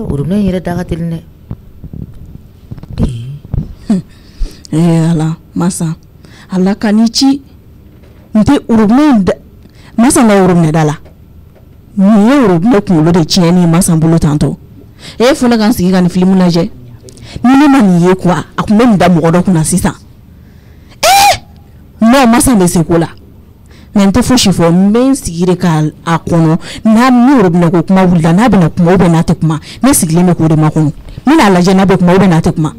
Worobinɛ in yɛrɛ da ka teli dɛ ee Ala masa Ala ka n'i ci nin tɛ worobinɛ in da masa ma worobinɛ da la nin ye worobinɛ kunkolo de tiɲɛni ni masa bolo tantɔ e fɔlɔ ka n sigi ka nin film lajɛ ni ne ma nin ye quoi a tun bɛ nin da mɔgɔ dɔ kunna sisan ee non masa bɛ se ko la na n tɛ fosi fɔ n bɛ n sigi de ka a kɔnɔ n'a ni yɛrɛ bɛna ko kuma wulila n'a bɛna kuma o bɛ n'a tɛ kuma ne sigilen bɛ k'o de ma n bɛna a lajɛ n'a bɛ kuma o bɛ n'a tɛ kuma.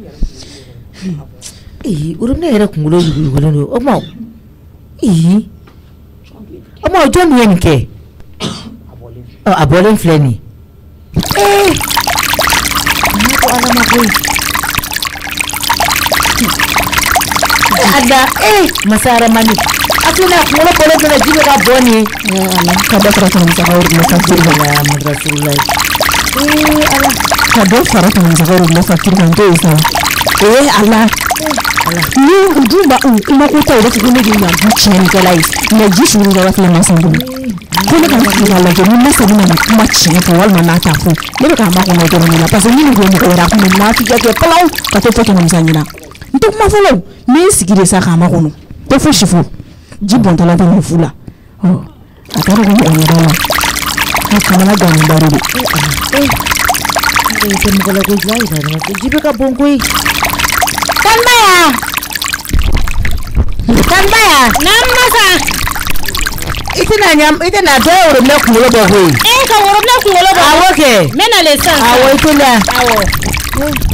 ee orobinɛ yɛrɛ kunkolo yuguyugulen don o tuma ee o tuma jɔn min ye nin kɛ a bɔlen filɛ nin ye. ee ne ko ala ma koyi. ada eh masara mani Aku ngolo polo pola jibe ka boni kado fara tana musaka uru musa kirga na madrasulai eh kado fara tana musaka uru musa kirga ndo isa eh ala ni duba kuma ko tawo ki kuma gina buciya ni kala is na ji shi ga wata na san gudu ko mun nasa mun na kuma ci walma na ta ne ka ma na ga mun na ni ko ko ra na ga ke ka to mun n tɛ kuma fɔlɔ n bɛ n sigi de sa k'a makɔnɔ n tɛ fosi fɔ ji bɔntala tɛ nin fu la oh, a ka dɔgɔ mɔgɔ ɲɛda la a kamana gannen ba de do. tɛ mɔgɔ la ko jaa yira ne ko ji bɛ ka bɔn koyi. tanbaya tanbaya. naamu masa. i tɛna ɲam i tɛna dɔ ye worobinɛ kunkolo dɔ koyi. ee ka worobinɛ kunkolo dɔ. awɔ kɛ. n bɛ na le sisan. awɔ i tɛ na. awɔ.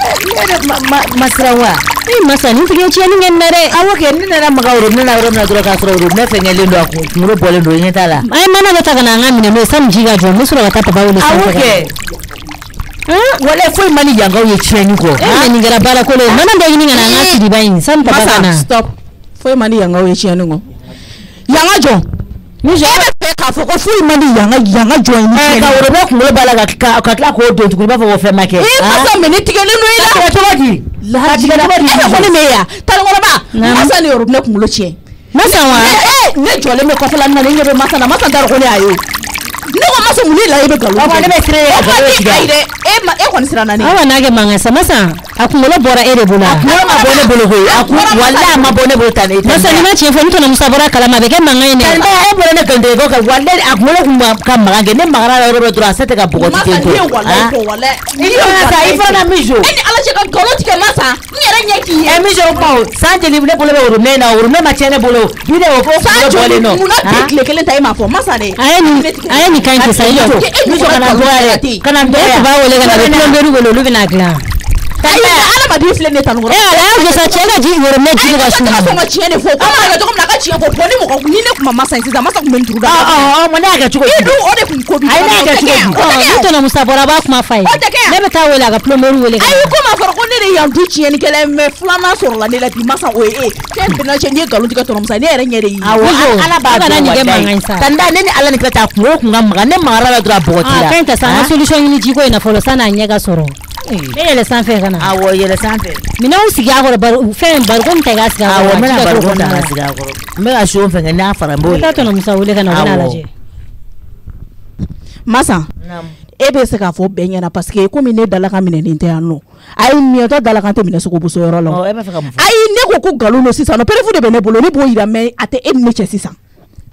ne yɛrɛ ma siran wa ee masa nin tigi ye tiɲɛni kɛ nin na dɛ awɔ kɛ ni nana maga woro ne nana yɔrɔ min na dɔrɔn k'a sɔrɔ woro ne fɛngɛlen don a kun kunkolo bɔlen don i ɲɛ t'a la a ye mana dɔ ta ka na an ka minɛ n'o ye sani ji ka jɔ n bɛ sɔrɔ ka taa papa wele awɔ kɛ wala foyi ma ni yankaw ye tiɲɛni kɔ ee nin kɛra baara ko la ye mana dɔ ɲini ka na an ka sidiba in sani papa ka na masa stop foyi ma ni yankaw ye tiɲɛni kɔ yanga jɔ k'a fɔ ko foyi man di yan ka yan jɔn ye ni tiɲɛ ye. ka worobinɛ kunkolo b'a la ka ka tila k'o don tuguni i b'a fɔ ko fɛn ma kɛ. i masa ah? mini tigɛlen don i la. ka cogo di. lahaji la e bɛ kɔni mɛ yan talikɔrɔba masa ni worobinɛ kunkolo tiɲɛ. masa wa. Eh, eh, ne jɔlen bɛ kɔfɛla nin na ne ɲɛ bɛ masa la masa t'a dɔn ko ne y'a ye o. ne ko ma se mun de la e bɛ nkalon tigɛ ne bɛ sira e ma ayi dɛ e ma e kɔni siranna ne ye. aw n'a kɛ mankan sa masa a kunkolo bɔra e de bolo a kunkolo ma bɔ ne bolo koyi a kun wala a ma bɔ ne bolo tani. E masa n'i ma tiɲɛ fɔ n tɔnɔ musa bɔra kalama a bɛ kɛ mankan ye dɛ. tani bɛɛ e bɔra ne kalite e ko kan wala a kunkolo kun ka mankan kɛ ne magara yɔrɔ dɔ dɔrɔn a se tɛ ka bɔgɔ ti ten to. masa ne ye wala ko wala. i fana sa i fana mi jo. e ni ala cɛ ka nkalon tigɛ masa n yɛrɛ ɲɛ k'i ye. ɛ mi jo kuma o san jeli ne bolo bɛ worobinɛ na worobinɛ ma tiɲɛ ne bolo bi de o ko kunkolo bɔlen nɔ. san joli munna ah. tile kelen ta e ma fɔ masa de. a ye nin a ye nin kan ki sayi yau kana doya ka bawo le na be tulomberi wolo olu bɛna dilan ala eh, ah, ah, ah, ma den filɛ nin ye ala y'a gosi cɛ ka jigin yɔrɔ mɛ jigin ka sun ka bɔ. ayi ne ka tiɲɛ de fɔ ko ne yɛrɛ cogo min na ni mɔgɔ ni ne kun ma masa in sisan masa kun y'a kɛ cogo di. i dun o de kun y'a kɛ cogo di. ɔ b'a kuma f'a ye. o tɛ kɛ. ne bɛ taa wele a ka plombɛri wele. ayi ko ma fɔra ko ne de la bi o ye e. fɛn bɛnna cɛ n'i ye nkalon tigɛ tɔnɔ ala b'a dɔn wa ne ye ni ala ni kira ta kun o kun ka makan ne makara la dɔrɔn a bɔgɔti la. a fɛn tɛ sa an ka solution ɲini jiko in na fɔlɔ san'a ɲɛ ka sɔrɔ. Eh. e yɛlɛ sanfɛ ka na awɔ yɛlɛ sanfɛ minɛnw sigi a kɔrɔ bari fɛn bariko min ta i ka sigi a kɔrɔ awɔ n bɛna bariko ta ka sigi a kɔrɔ n bɛ ka siyon fɛn kɛ n'a fara n b'o ye i ka tɔnɔ musa wele ka na o bɛna lajɛ masa e bɛ se k'a fɔ bɛɛ ɲɛna parce que komi ne dalakan minɛnen tɛ yan nɔ a ye miyɛtɔ dalakan tɛ minɛ sogo bosoyɔrɔ la e ayi ne ko ko nkalon don sisan nɔ perefu de bɛ ne bolo ne b'o yira mɛ a tɛ e ni ne cɛ sisan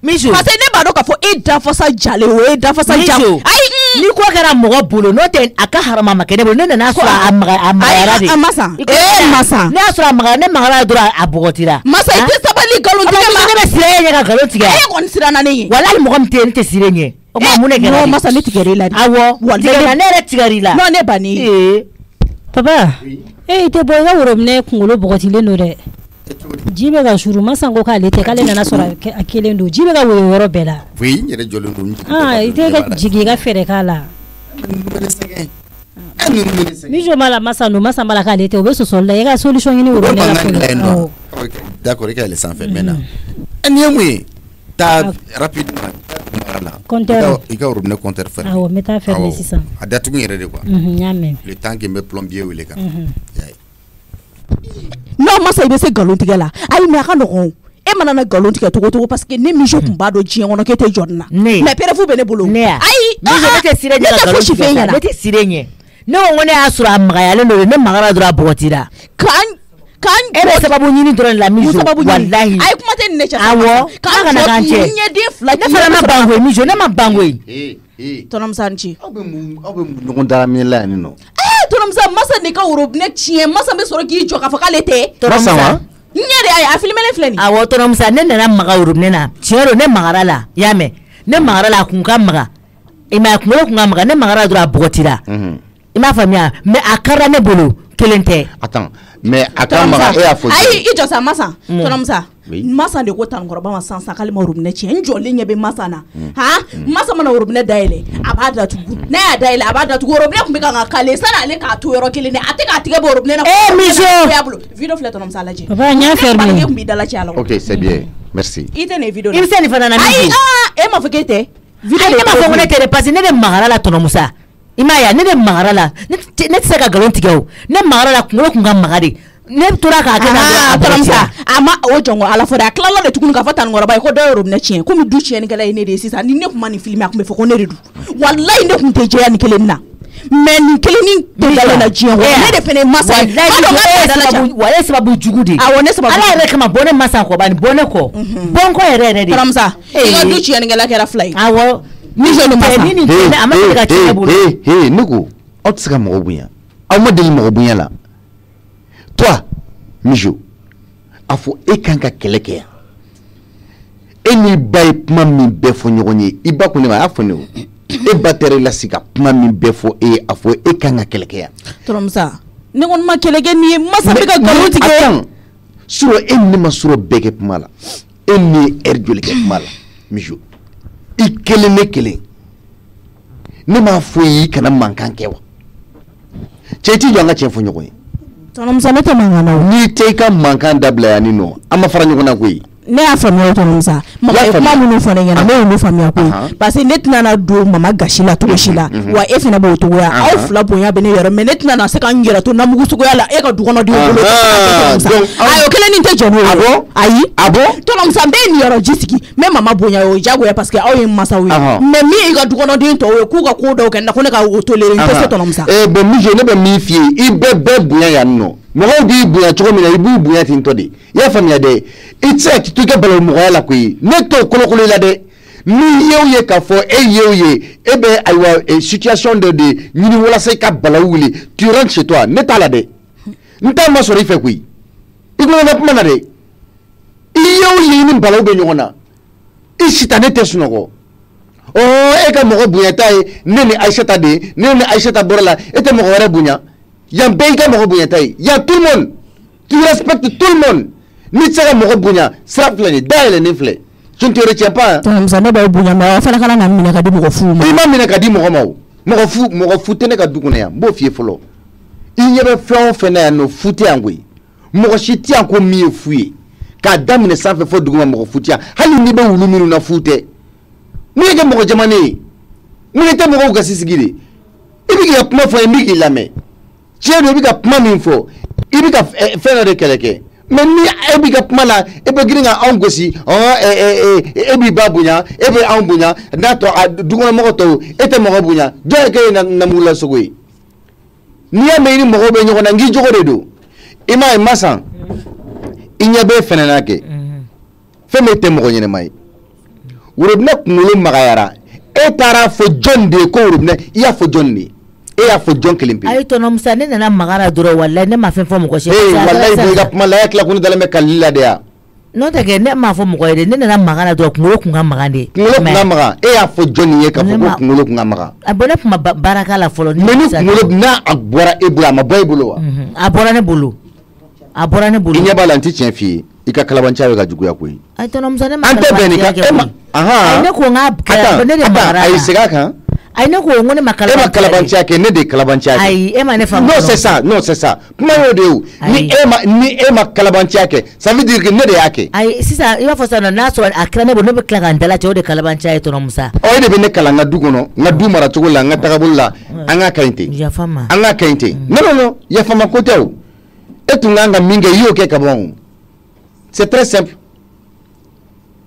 mijo parce que ne b'a dɔn k'a fɔ e dafasa jalen o ye dafasa ja ayi mm. ni ko kɛra mɔgɔ bolo n'o tɛ a ka harama ma kɛ ne bolo ne nana sɔrɔ a maga a magara de a ma san ee ma san ne y'a sɔrɔ a magara ne magara dɔrɔn a bɔgɔtira masa i ah? tɛ sabali nkalon tigɛ ma ne bɛ sira e ɲɛ ka nkalon tigɛ e kɔni siranna ne ye walahi mɔgɔ min tɛ ne tɛ sira e ɲɛ o ma e mun de kɛra non masa ne tigɛr'i e la de awɔ tigɛra ne yɛrɛ tigɛr'i la non ne banni ee papa e tɛ bɔ i ka worominɛ kunkolo bɔgɔtilen don dɛ Ji bɛ ka suru ma san ko k'ale tɛ k'ale nana sɔrɔ a kelen don ji bɛ ka woyo yɔrɔ bɛɛ la i yɛrɛ jɔlen don i tɛ ka jigin i ka fɛɛrɛ k'a la ni jo b'a la masa don masa b'a k'ale tɛ o bɛ sɔsɔli la i ka solution ɲini o yɔrɔ d'accord mm-hmm. ah. ah, oh, ah, oh. i mm-hmm, ka yɛlɛn sanfɛ maintenant ɛ nin ye mun ye taa rapidement compteur i ka robinet compteur fɛrɛ awɔ n bɛ taa fɛrɛ sisan a datugu yɛrɛ de quoi unhun n y'a mɛ le temps que n bɛ plombier wele ka na i n'a ma sa i bɛ se nkalontigɛ la ayi mɛ a ka nɔgɔn e mana na nkalon tigɛ cogo cogo parce que ne miso tun b'a dɔn diɲɛ kɔnɔ k'e tɛ jɔn na mɛ pɛrɛfu bɛ ne bolo ayi ne tɛ fosi f'e ɲɛna ne tɛ sire ɲɛ ne ko ne y'a sɔrɔ a magayalen don ne magara dɔrɔn a bɔgɔtira k'an k'an jɔ e bɛ sababu ɲini dɔrɔn la miso sababu walahi a ye kuma tɛ nin ne cɛ awɔ k'an kana k'an cɛ ɲɛden fila ne fana ma ban koyi miso ne ma ban koyi tɔnɔ musa ni ce aw bɛ mun aw bɛ mun ɲɔgɔn dala min la yan nɔ Eh, tonɔmuso masa de ka worobinɛ tiɲɛ masa bɛ sɔrɔ k'i jɔ k'a fɔ k'ale tɛ masa wa n ɲɛ de a filimelen filɛ nin awɔ tɔnɔmusa ne nana maga worobinɛ na tiɲɛ don ne magara la y'a mɛn ne magara la a kun ka maga i m'a ye a kunkolo kun ka maga ne magara la dɔrɔn a bɔgɔtira i m'a faamuya mɛ a karila ne bolo kelen tɛ attends mais a ka maga e y'a fɔ ayi i jɔ sa masa tɔnɔmusa masa de ko tanikɔrɔba ma san mm. ah, mm. san mm. k'ale ma robinet tiɲɛ n jɔlen ɲɛ bɛ masa na han masa mana robinet dayɛlɛ a b'a datugu n'a y'a dayɛlɛ a b'a datugu robinet tun bɛ kan ka kale sanni ale k'a to yɔrɔ kelen de a tɛ k'a tɛgɛ bɔ robinet na ee miso video filɛ tɔnɔmusa lajɛ papa n y'a fɛrɛ min ye kun b'i dalacɛ a la ok c'est bien merci i tɛ nin video la i bɛ se nin fana na ayi aa e m'a fɔ k'e tɛ video de ayi ne m'a fɔ ko ne tɛ dɛ parce que ne de magara la tɔnɔmusa i m'a ya ne de magara la ne tɛ se ka galon tigɛ o ne magara la kunkolo kun ka maga de ne tora k'a kɛ ka tɔrɔmusa a ma o jɔn kɔ ala fɔ dɛ a tilala de tuguni k'a fɔ tanikɔrɔba ye ko dɔw ye robinɛ tiɲɛ komi du tiɲɛnikɛla ye ne de ye sisan ni ne kun ma nin filime a kun bɛ fɔ ko ne de do walayi ne kun tɛ jɛya nin kelen na mɛ nin kelen ni dalen na diɲɛ kɔnɔ ne de fana ye masa ye wa e sababu jugu de awɔ ne sababu ala yɛrɛ kama bɔ ne masa kɔ bani bɔ ne kɔ mhm. bɔ n kɔ yɛrɛ yɛrɛ de tɔrɔmusa i ka du tiɲɛnikɛla kɛra fila ye awɔ ne ko aw tɛ se ka mɔgɔ bonya aw ma deli mɔgɔ bonya la toi mijo a fɔ e, e kan ka kɛlɛ kɛ yan e n'i ba ye kuma min bɛɛ fɔ ɲɔgɔn ye i ba ko ne ma a y'a fɔ ne o e ba tɛra i lasi ka kuma min bɛɛ fɔ e ye a fɔ e kan ka kɛlɛ kɛ yan. tɔrɔmusa ne kɔni ma kɛlɛ kɛ nin ye masa bɛ ka nkalon tigɛ. attends surɔ e ni ne ma surɔ bɛɛ kɛ kuma la e ni ye ɛri joli kɛ kuma la mijo. i kelen ne kelen ne m'a fɔ i ye i kana mankan kɛ wa cɛ i t'i jɔ an ka tiɲɛ fɔ ɲɔgɔn ye tɔnɔmuso ne tɛ mankan na o n'i tɛ i ka mankan dabila yan ni nɔ an ma fara ɲɔgɔn na koyi ne y'a faamuya o kɔnɔ sa mama ye kuma minnu fɔ ne ɲɛna ne y'olu faamuya koyi parce que ne tɛna na don mama gasi la cogo si la wa e fana b'o cogoya aw fila bonya bɛ ne yɛrɛ mɛ ne tɛna na se ka n yɛrɛ to namugu suguya la e ka du dukɔnɔdenw bolo ayi o kelen ni tɛ jɛn n'o ye ayi tɔnɔmusa n bɛ nin yɔrɔ ji sigi n bɛ mama bonya o ye diyagoya parce que aw ye masaw ye mɛ min y'i ka du dukɔnɔden tɔw ye k'u ka ko dɔw kɛ na ko ne ka o tolere n tɛ se tɔnɔmusa. ɛɛ eh, bɔn Mijɔ ne bɛ min f'i ye i bɛɛ bɛɛ bonya yan nɔ mɔgɔw b'i bonya cogo min na i b'u bonya ten tɔ de i y'a faamuya dɛ i tɛ se k'i kɛ balonmɔgɔya la koyi ne t'o kolokolo la dɛ min ye o ye k'a fɔ e ye o ye e bɛ ayiwa situation dɔ de ɲini walasa i ka balawu wuli tu rentres chez toi ne t'a la dɛ n t'a masɔrɔ eh, i fɛ koyi i kulo bɛ kuma na dɛ i ye o ye i ni balawu bɛ ɲɔgɔn na i sitanɛ tɛ sunɔgɔ. e ka mɔgɔ bonyata ye ne ni aisata de ye ne ni aisata bɔra la e tɛ mɔgɔ wɛrɛ bonya yan bɛɛ i ka mɔgɔ bonyata ye yan tout le monde tu respectes tout le monde n'i tɛ se ka mɔgɔ bonya sira filɛ nin dayɛlɛnnen filɛ je ne te retiens pas. tontonmuso ne b'aw bonya mɛ aw fana kana na minɛ ka di mɔgɔ fu ma. i ma minɛ ka di mɔgɔ ma o mɔgɔ fu mɔgɔ fu tɛ ne ka du kɔnɔ yan n b'o f'i ye fɔlɔ i ɲɛ bɛ fɛn o fɛn na yan nɔ fu tɛ yan koyi mɔgɔ si tɛ yan ko min ye fu ye k'a daminɛ sanfɛ fɔ duguma mɔgɔ fu tɛ yan hali n'i bɛ wulu minnu na fu tɛ mun ye kɛ mɔgɔ jamanen ye mun ye tɛ mɔgɔw gasi sigi de i bɛ k'i ka kuma fɔ n ye n bɛ k'i lamɛn tiɲɛ don i bɛ ka kuma min fɔ i bɛ ka fɛn dɔ de kɛlɛ kɛ meni ni e bi ka kuma la e bɛ girin e e e ba bonya n'a to a dukɔnɔmɔgɔ tɔw e tɛ k'e ye namugulasogo n'i y'a mɛn i ni mɔgɔw na ngi k'i jogo de don m'a ye masan na kɛ fɛn min tɛ mai ɲɛnɛma ye magayara e fo fɔ jɔn ko worobinɛ y'a fo jonde e y'a fɔ jɔn kelen pe ayi tɔnɔ musa ne nana magara dɔrɔn walayi ne ma fɛn fɔ mɔgɔ si ee walayi bɔn i ka kuma la i e hakili la ko ne dalen bɛ kalili la de ya n'o tɛ kɛ ne m'a fɔ mɔgɔ ye de ne nana maga la dɔrɔn kunkolo kun ka maga de kunkolo kun ka maga e y'a fɔ jɔnni ye k'a fɔ ko kunkolo kun ka maga a ah, bɔn ne tun ma baara k'a la fɔlɔ mɛ ni kunkolo n'a a bɔra e bolo a ma bɔ e bolo wa mhm. a bɔra ne bolo a bɔra ne bolo i ɲɛ b'a la n ti tiɲɛ f'i ye i ka kalabanca bɛ ka juguya koyi ayi tɔnɔ musa ne ma kalabanca kɛ koyi an tɛ bɛn nin kan e ma ahan ne ko n k'a ne de magara a la a y'i segin a kan ayi ne ko n ko ne ma kalabanciya kɛ e ma kalabanciya kɛ ne de ye kalabanciya kɛ ayi e ma ne faamu non c'est ça non c'est ça kuma y'o de ye o ni e ma ni e ma kalabanciya kɛ ça veut dire que ne de y'a kɛ. ayi sisan i b'a fɔ sisan nɔ n'a sɔrɔ oh, a kɛra ne bolo ne bɛ tila ka n dalajɛ o de kalabanciya mm. ye tɔnɔ musa. ɔ e de bɛ ne kalan n ka du kɔnɔ n ka du maracogo la n ka tagabolo la an k'a kɛ ten. yafa ma an k'a kɛ ten non non non yafa ma ko tɛ o oh. e tun kan ka min kɛ i y'o kɛ ka ban o c'est très simple.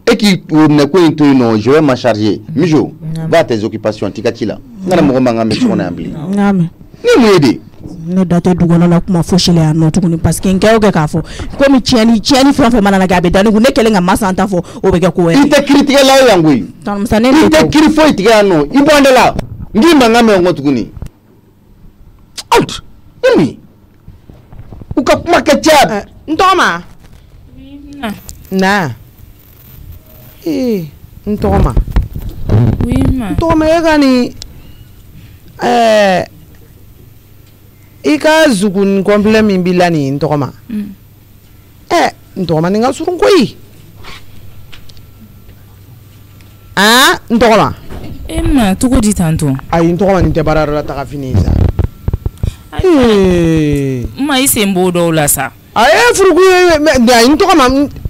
et qui pour euh, ne quoi to non je vais m'acharger mm. mijo mm. va tes occupations tika tila na na mo manga mɔgɔ on a ambli yan bilen n y'a mɛn ni mun ye de ne da tɛ dukɔnɔla kuma fosi la yan nɔ tuguni parce que n kɛ k'a fo komi tiɲɛni tiɲɛni fɛn fo fɛn mana na gabe dani bɛ da ne kun ne kɛlen masa ta fɔ o bɛ kɛ ko wɛrɛ i critique la o yan koyi msa ne i critique fo foyi tigɛ yan nɔ la n k'i mankan mɛn o kɔ out ni mun ye u ka kuma kɛ caya n tɔgɔ na ee n tɔgɔma n tɔgɔma e ka nin ɛɛ eh, i ka zugun kɔnpilɛ min b'i la nin mm. eh, n tɔgɔma ɛ n tɔgɔma nin ka surun koyi aa n tɔgɔma. e ma cogo di tan tɔ. ayi n tɔgɔma nin tɛ baara yɔrɔ la taga fini sa. n ma i sen b'o dɔw la sa. a ye furuku ye mɛ ayi n tɔgɔma.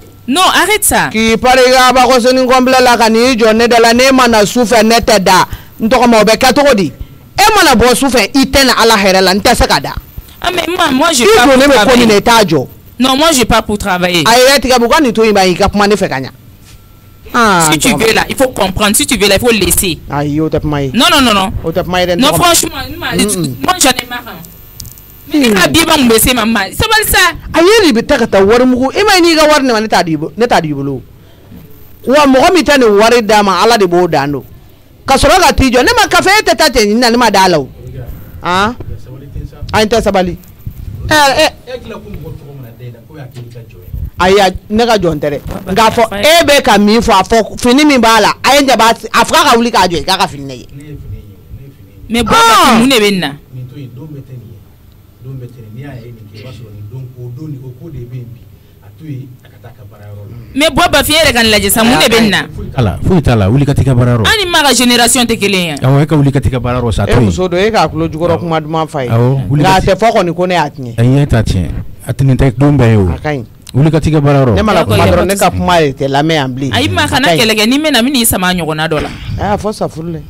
Non, arrête ça. Qui parlera ba ko soni ngombla la kani jonne dala ne mana soufa ne teda. Ntoko ma be katoko Et E mana bo soufa itena ala herela ntesa kada. Ah mais moi moi je pas pour travailler. Non, moi je pas pour travailler. Aïe, tika buka ni to imba ikap mane fe kanya. Ah, si tu veux là, il faut comprendre. Si tu veux là, il faut laisser. Aïe, au tap maï. Non, non, non, non. Au tap maï. Non, franchement, moi j'en ai marre. Hein. ina hmm. bi ban bai sai mamma saboda sa ayi ribi ta kata war muku imai e ni ga war ne ne ta di ne ta di bulo wa mo mi ta ne war da ma ala de bo da no ka soro ga tijo ne ma kafe te ta te ni na ni ma da lawo ah ayi ta sabali eh eh ayi ne ka jɔn tɛ dɛ nka fɔ e bɛ ka min fɔ a fɔ fini min b'a la a ye n jɛ b'a a fɔ a ka wuli k'a jɔ i k'a ka fini lajɛ. mɛ bɔ mun de bɛ nin na. don veterinaire eh, ye nin kɛ i b'a sɔrɔ nin don o don nin o ko de bɛ yen bi a to yen a ka taa a ka baarayɔrɔ la. mɛ bɔ bafin yɛrɛ ka nin lajɛ sa mun de bɛ nin na. ala foyi t'a la wuli ka t'i ka baarayɔrɔ. an ni maa ka génération tɛ kelen ye. awɔ e ka wuli ka t'i ka baarayɔrɔ sa a to yen. e muso don e k'a tulo jukɔrɔ kuma duman f'a ye. awɔ wuli ka t'i nka a tɛ fɔ kɔni ko ne y'a tiɲɛ. a ɲɛ t'a tiɲɛ a tɛ nin tɛ wuli ka t'i ka baarayɔrɔ. ne ma na kuma dɔrɔn ne ka kuma de tɛ lamɛn yan bilen. ayi maa kana kɛlɛ kɛ ni n bɛ na n bɛ n'i sama ɲɔgɔnna dɔ la. a ah, y'a fɔ safurulɛ.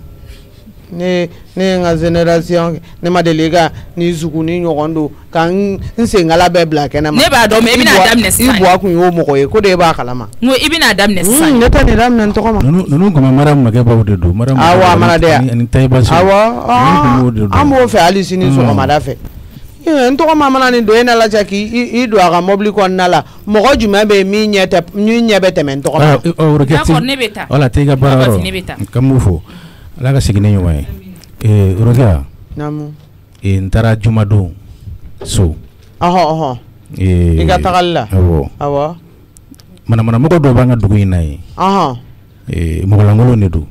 ne ne n ka génération ne ma deli ka ni zugu ni ɲɔgɔn don ka n senkala bɛɛ bila kɛnɛ ma. ne b'a dɔn mɛ mm, ah, mm. i bɛna daminɛ sisan. i buwa kun y'o mɔgɔ ye ko de b'a kalama. n ko i bɛna daminɛ sisan. ne tɛ nin daminɛ n tɔgɔ ma. ninnu ninnu kama mara mɔkɛbaw de don. awɔ a mana de yan. ani tayiba so. awɔ an b'o fɛ hali sini sɔgɔmada fɛ. n tɔgɔ ma mana nin don e na lajɛ k'i don a ka mɔbili kɔnɔna la mɔgɔ jumɛn bɛ yen min ɲɛ bɛ tɛmɛ n tɔgɔ ma. d'accord ne bɛ taa. wala t'e ka baara yɔrɔ n ka alaga ka segin ne Eh ye ee rokiya naamu eh, juma mana so aha aha e eh, inga tagalla awo awo mana mana manamanamɔgɔ do banga dugu inai aha eh, e ɔhɔ ee mɔgɔlankolon de don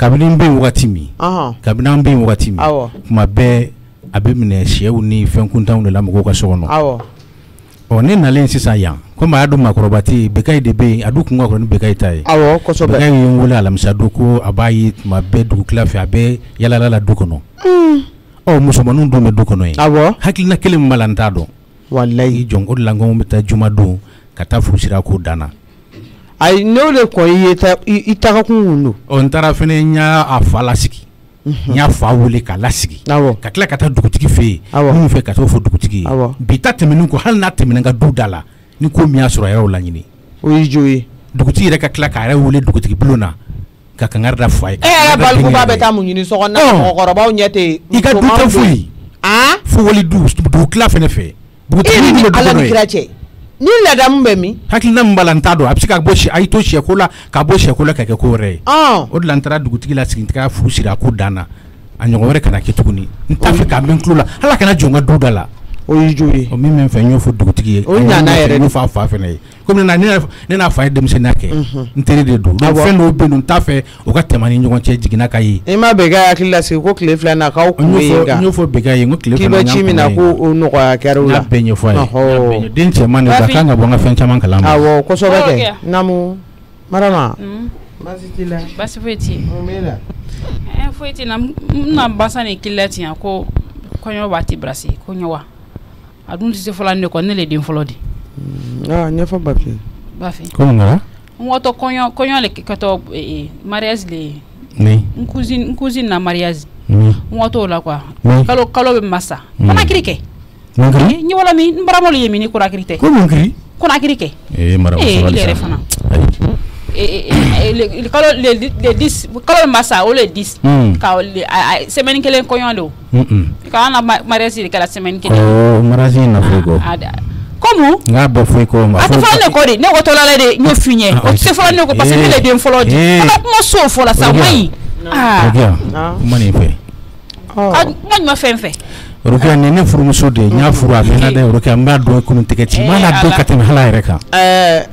kabini mbi bɛ mi aha kabina mbi an mi awo kuma ni de ka awo oh, ne nalen sisa yang komi a don maakɔrɔba tɛ yen bɛkayi de bɛ yen a dun kun ka kɔrɔ ni bɛkayi ta ye awɔ kosɛbɛ bɛkayi ye n wele alamisa don ko a b'a ye tuma bɛɛ dugukila fɛ a bɛ yaalala la du kɔnɔ ɔ musomaninw dun bɛ du kɔnɔ yen awɔ hakilina kelen min b'a la n t'a dɔn walayi jɔn o de la n ko n bɛ taa juma don ka taa furusira ko dan na ayi n'o de kɔni ye ta i tagakun kun don ɔ n taara fɛnɛ n y'a a fa lasigi n y'a fa wele k'a lasigi awɔ ka tila ka taa dugutigi fɛ yen awɔ n kun fɛ ka t'o fɔ dugutigi ye awɔ bi ta tɛmɛnen kɔ hali n'a tɛmɛna n ka du da la ni ko min y'a sɔrɔ a y'aw laɲini o ye jo ye dugutigi yɛrɛ ka tila k'a yɛrɛ wele dugutigi bulon na ka kangari da fa ye e yɛrɛ balikuba bɛ taa mun ɲini sɔgɔna mɔgɔkɔrɔbaw ɲɛ tɛ i ka du tɛ foyi fo wali dugu tila fɛnɛ fɛ bugutigi ee, ni ala ni kira cɛ ni ladamu bɛ min hakilina min b'a la n t'a dɔn a bɛ se ka bɔ sɛ a y'i to ko la ka bɔ ko la ka kɛ ko wɛrɛ ye o de la n taara dugutigi la sigi ka fu siri a ko dan na a ɲɔgɔn wɛrɛ kana kɛ tuguni n t'a fɛ k'a mɛn n tulo la hali a kana jɔ n ka du da la o y'i jo ye. o min bɛ n fɛ n y'o fɔ dugutigi ye. o ɲana yɛrɛ de n y'o fɔ a fa fana ye komi na ne n'a fa ye denmisɛnninya kɛ. n teri de don donc fɛn dɔw bɛ yen nɔ n t'a fɛ o ka tɛmɛ an ni ɲɔgɔn cɛ jiginna ka ye. i ma bɛnkan hakili lasigi ko tile fila in na k'aw kun bɛ yen kan. n y'o fɔ bɛnkan ye n ko tile fila in na k'an kun bɛ yen. k'i bɛ ci min na ko o nɔgɔya kɛra o la. n y'a bɛɛ ɲɛfɔ a ye den cɛman de don kan ka bɔ n ka fɛn caman kalama. awɔ kosɛbɛ kɛ namu marama. Mm. baasi t'i la. baasi foyi t'i ye. mun b'e la. ɛɛ eh, n bɛna basa ni k'i la tiɲɛ ko kɔɲɔ waati wa a dun tɛ se fɔlɔ ne kɔ ne le den fɔlɔ de. aa ɲɛfɔ bafin. bafin. ko mun kɛra. n wɔtɔ kɔɲɔ kɔɲɔ le kɛtɔ mariage le ye. ni. n cousin n cousin na mariage. ni. n wɔtɔ o la quoi. ni kalo kalo bɛ masa. konakiri kɛ. mun kiri. n ɲɛwala min n baramuso ye min ni konakiri tɛ. ko mun kiri. konakiri kɛ. ee maramu sabali sa ee i yɛrɛ fana. ayi kalo eh, eh, eh, le dis kalo bɛ masa o le dis. Hmm. ka le a semaine kelen kɔɲɔ de ah, o. ka an na mariage de kɛra semaine kelen. ɔɔ mariage in na foyi kɔ. komu. n k'a bɛɛ foyi kɔ ma. a tɛ fɔlɔ ne kɔ de ne ko tɔla de n y'o f'i ɲɛ o tɛ fɔlɔ ne ko parce que ne le den fɔlɔ di. an ka kuma so fɔ la sa o ma ɲi. aa kuma nin fɛ. ɔ kuma ɲuman fɛn fɛn. orokiya nin ne furumuso de ye n y'a furu a mɛnna dɛ orokiya n b'a dɔn kunun tɛgɛ ci n b'a la dɔn ka tɛmɛ hal'a yɛrɛ kan. ɛɛ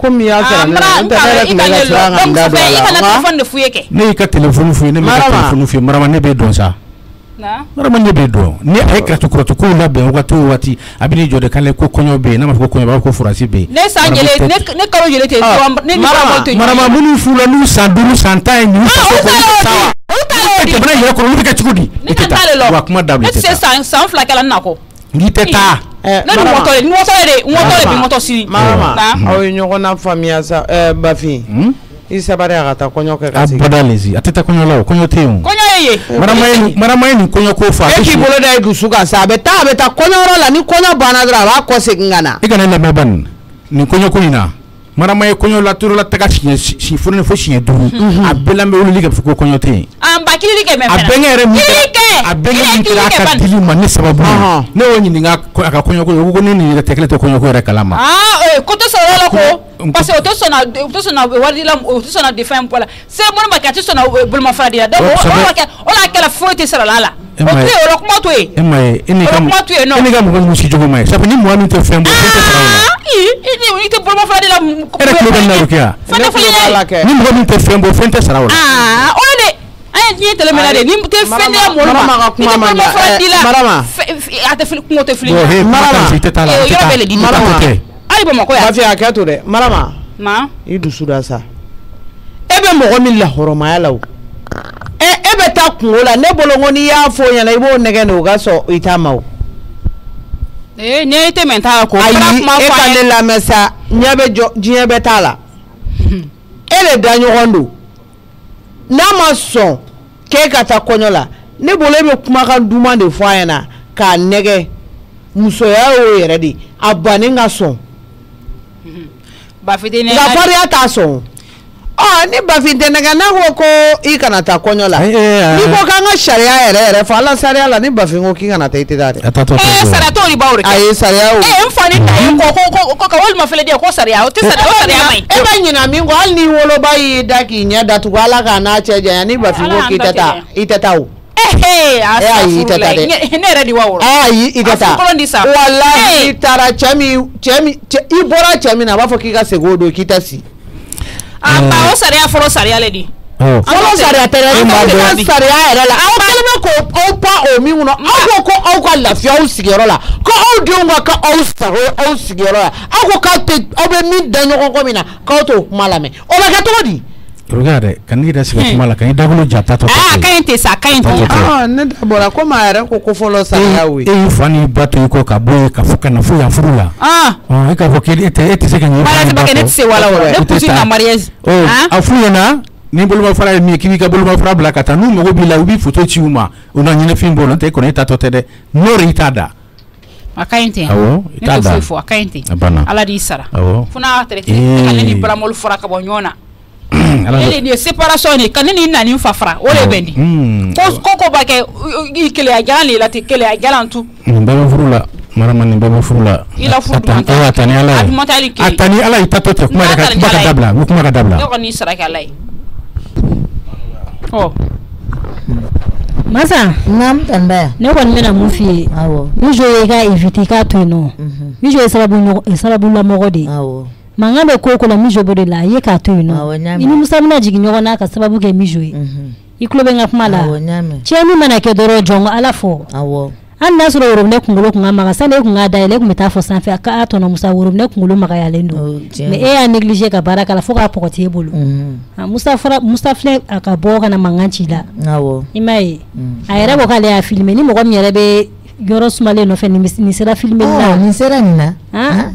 komi y'a sara ne la n tɛ ne yɛrɛ tun bɛ ka siran ka n da don a la nka ne y'i ka telefɔni f'u ye ne ma ka telefɔni f'u ye marama ne b'e dɔn sa marama ne b'e dɔn ni a ye kɛrɛtukɔrɔtu kow labɛn wagati o waati a bɛ n'i jɔ de k'ale ko kɔɲɔ bɛ yen n'a ma fɔ ko kɔɲɔ b'a fɔ ko furasi bɛ yen. ne san jele ne kalo jele tɛ yen ne ni marama tɛ ɲɔgɔn ye. marama minnu furula n'u san duuru san tan eh, ah, ye nin faso kɔni tɛ taa wa jamana yɛrɛ kɔnɔ olu bɛ kɛ cogo di. ne tɛ taa wa kuma dabila i tɛ taa. ne tɛ se san fila kɛla n na kɔ. n'i tɛ taa lórí wọn tọ ni wọn mama aw ye na faamuya sa ɛɛ eh, bafin. Hmm? i sabari a abada lezi a tɛ taa kɔɲɔ la o kɔɲɔ tɛ yen o. kɔɲɔ ye yen. marama ye nin eh, marama ye nin kɔɲɔ ko fɔ a tɛ sɔn. e k'i bolo da i dusu kan sa a bɛ taa a bɛ taa kɔɲɔyɔrɔ la ni kɔɲɔ banna dɔrɔn a b'a kɔ segin ka na. i kana lamɛn bani nin kɔɲɔ in na. marama ye kɔɲɔ la toro la taga siɲɛ si fo ne fo siɲɛ duuru a bɛɛ la n bɛ wulili kɛ fo ko kɔɲɔ tɛ yen. a ba kiri kɛ mɛ fɛnɛ a bɛnkɛ yɛrɛ min kɛra a bɛnkɛ min kɛra a ka dili ma ne sababu ye ne y'o ɲininka a ka kɔɲɔko ye o ko ne ni yɛrɛ tɛ kelen tɛ kɔɲɔko yɛrɛ kalama. aa ee ko tɛ sɔrɔ yɔrɔ ko ah, eh, parce que o tɛ sɔnna o tɛ sɔnna warijila o tɛ sɔnna defɛn bɔ la se minnu ma kɛ a tɛ sɔnna eh, bolomafara de la donc o la kɛra foyi tɛ sɔrɔ a la. otu ye orokumoto ye orokumoto ye nɔ e ni ka mɔgɔ ninnu si jogo ma ye sabu ni mɔgɔ min tɛ fɛn bɔ fɛn tɛ fara o la i tɛ boloma fila de la e yɛrɛ tulo bɛ na o kɛ wa ni mɔgɔ min tɛ fɛn bɔ fɛn tɛ sara o la. o de an ye diɲɛ tɛlɛ min de ni tɛ fɛn di la mɔgɔ ma ni tɛ boloma fila di la a tɛ fili kungo tɛ fili ma yɔrɔ bɛɛ de di ma hali bamakɔ yan. lafiya hakɛ to dɛ marama i dusu da sa e bɛ mɔgɔ min lahɔrɔmaya la o e e bɛ taa kungo la hmm. hmm. ne bolo ko n'i y'a fɔ o ɲɛna i b'o nɛgɛ de o ka sɔrɔ i t'a ma o. ee ni e tɛ mɛ t'a la ko. ayi e ka ne lamɛn sa ɲɛ bɛ jɔ diɲɛ bɛ t'a la e de da ɲɔgɔn don n'a ma sɔn k'e ka taa kɔɲɔ la ne bolo e bɛ kumakan duman de fɔ a ɲɛna k'a nɛgɛ musoya y'o yɛrɛ de a bannen ka sɔn. ba fitinin. nka fariya t'a sɔn ɔ ah, ni bafin tɛ nɛgɛ ko ko i kana taa kɔɲɔ la n'i ko k'an ka sariya yɛrɛ yɛrɛ fɔ ala sariya la ni bafin ko k'i kana taa i tɛ taa dɛ. a tatɔ tɛ o ɛɛ sariya t'o de b'aw de kɛ. ayi sariya o. ee n fa ni ta ye ko ko ko ka walima filɛden ko sariya o tɛ sariya o sariya man ɲi. e bɛ ɲina min kɔ hali ni woloba y'i da k'i ɲɛ datugu ala k'a n'a cɛ janya ni bafin ko k'i tɛ taa i tɛ taa o ayi i tɛ taa dɛ ne yɛrɛ de wa wɔɔrɔ ayi i tɛ taa walahi i taara cɛ min cɛ min i bɔra cɛ min na a b'a fɔ k'i ka segin o don k'i tɛ si a o sariya fɔlɔ sariya le di. fɔlɔ sariya tɛ dɛ an ka sariya yɛrɛ la aw kɛlen bɛ k'o pa o min kɔnɔ aw ko ko aw ka lafiya aw sigiyɔrɔ la ko aw denw ka ka aw sago aw sigiyɔrɔ la aw ko k'aw tɛ aw bɛ min da ɲɔgɔn kɔ min na k'aw t'o kuma lamɛn o bɛ kɛ cogo di. Rogare, kani n'i yɛrɛ sɛbɛ kuma la kan i dagolo ja ta tɔ to yen. Aa ka ɲi ten sa, ka ɲi ten. Ne da bɔra komi a yɛrɛ ko ko fɔlɔ sa y'a ye. E y'i fa n'i ba to i kɔ ka bɔ yen ka fɔ ka na fo yan furu la. E k'a fɔ k'e tɛ e tɛ se ka ɲɛ. Baara tɛ kɛ ne tɛ se wala wala. Ne kun ti na mariage. A f'u ɲɛna ni bolomafara ye min ye k'i b'i ka bolomafara bila ka taa n'u mago b'i la u b'i photo ci u ma u na ɲɛnafin b'o la n'o tɛ e kɔni e ta tɔ tɛ dɛ n'o de y'i ta da. a ka ten awɔ i t'a da ne t'o foyi fɔ a ka ten a banna ala b'i sara awɔ fo n'a y'a traité ale ni baramɔli fɔra ka bɔ ɲɔgɔn na. Hmm, ele de séparation ne kani ni nani fafara o le bɛndi ko ko b'a kɛ keleya jalan le la ten keleya jalan tu nin bɛɛ bɛ furu la marama nin bɛɛ bɛ furu la a tani ala ye a tani ala ye ta to tɛ kuma ka kuma ka dabila ko kuma ka dabila ne kɔni sara kɛ ala ye ɔ masa naam tanbaya ne kɔni bɛna mun f'i ye awɔ ni jo ye i ka éviter i k'a to yen nɔ mhm. ni jo ye sababu sababu lamɔgɔ de ye awɔ mankan bɛ ko o ko la mijo b'o de la i ye k'a to yen nɔ i ni musa bɛna jigin ɲɔgɔn na ka sababu kɛ mijo ye i tulo bɛ n ka kuma la tiɲɛni mana kɛ dɔrɔn jɔn ko ala fɔ hali n'a sɔrɔ worobinɛ kunkolo kun ka maga sani e kun ka dayɛlɛ e kun bɛ taa fɔ sanfɛ a ka a tɔnɔ musa worobinɛ kunkolo magayalen don mɛ e y'a néglige ka baara k'a la fo k'a pɔgɔti e bolo mhm. ah, musa fara musa filɛ a ka bɔ kana mankan ci la i m'a ye mhm. a yɛrɛ ko k'ale y'a filime ni mɔgɔ min yɛrɛ bɛ yɔrɔ sumalen nɔfɛ nin sera filimeli ah, ah, ah. la nin sera nin na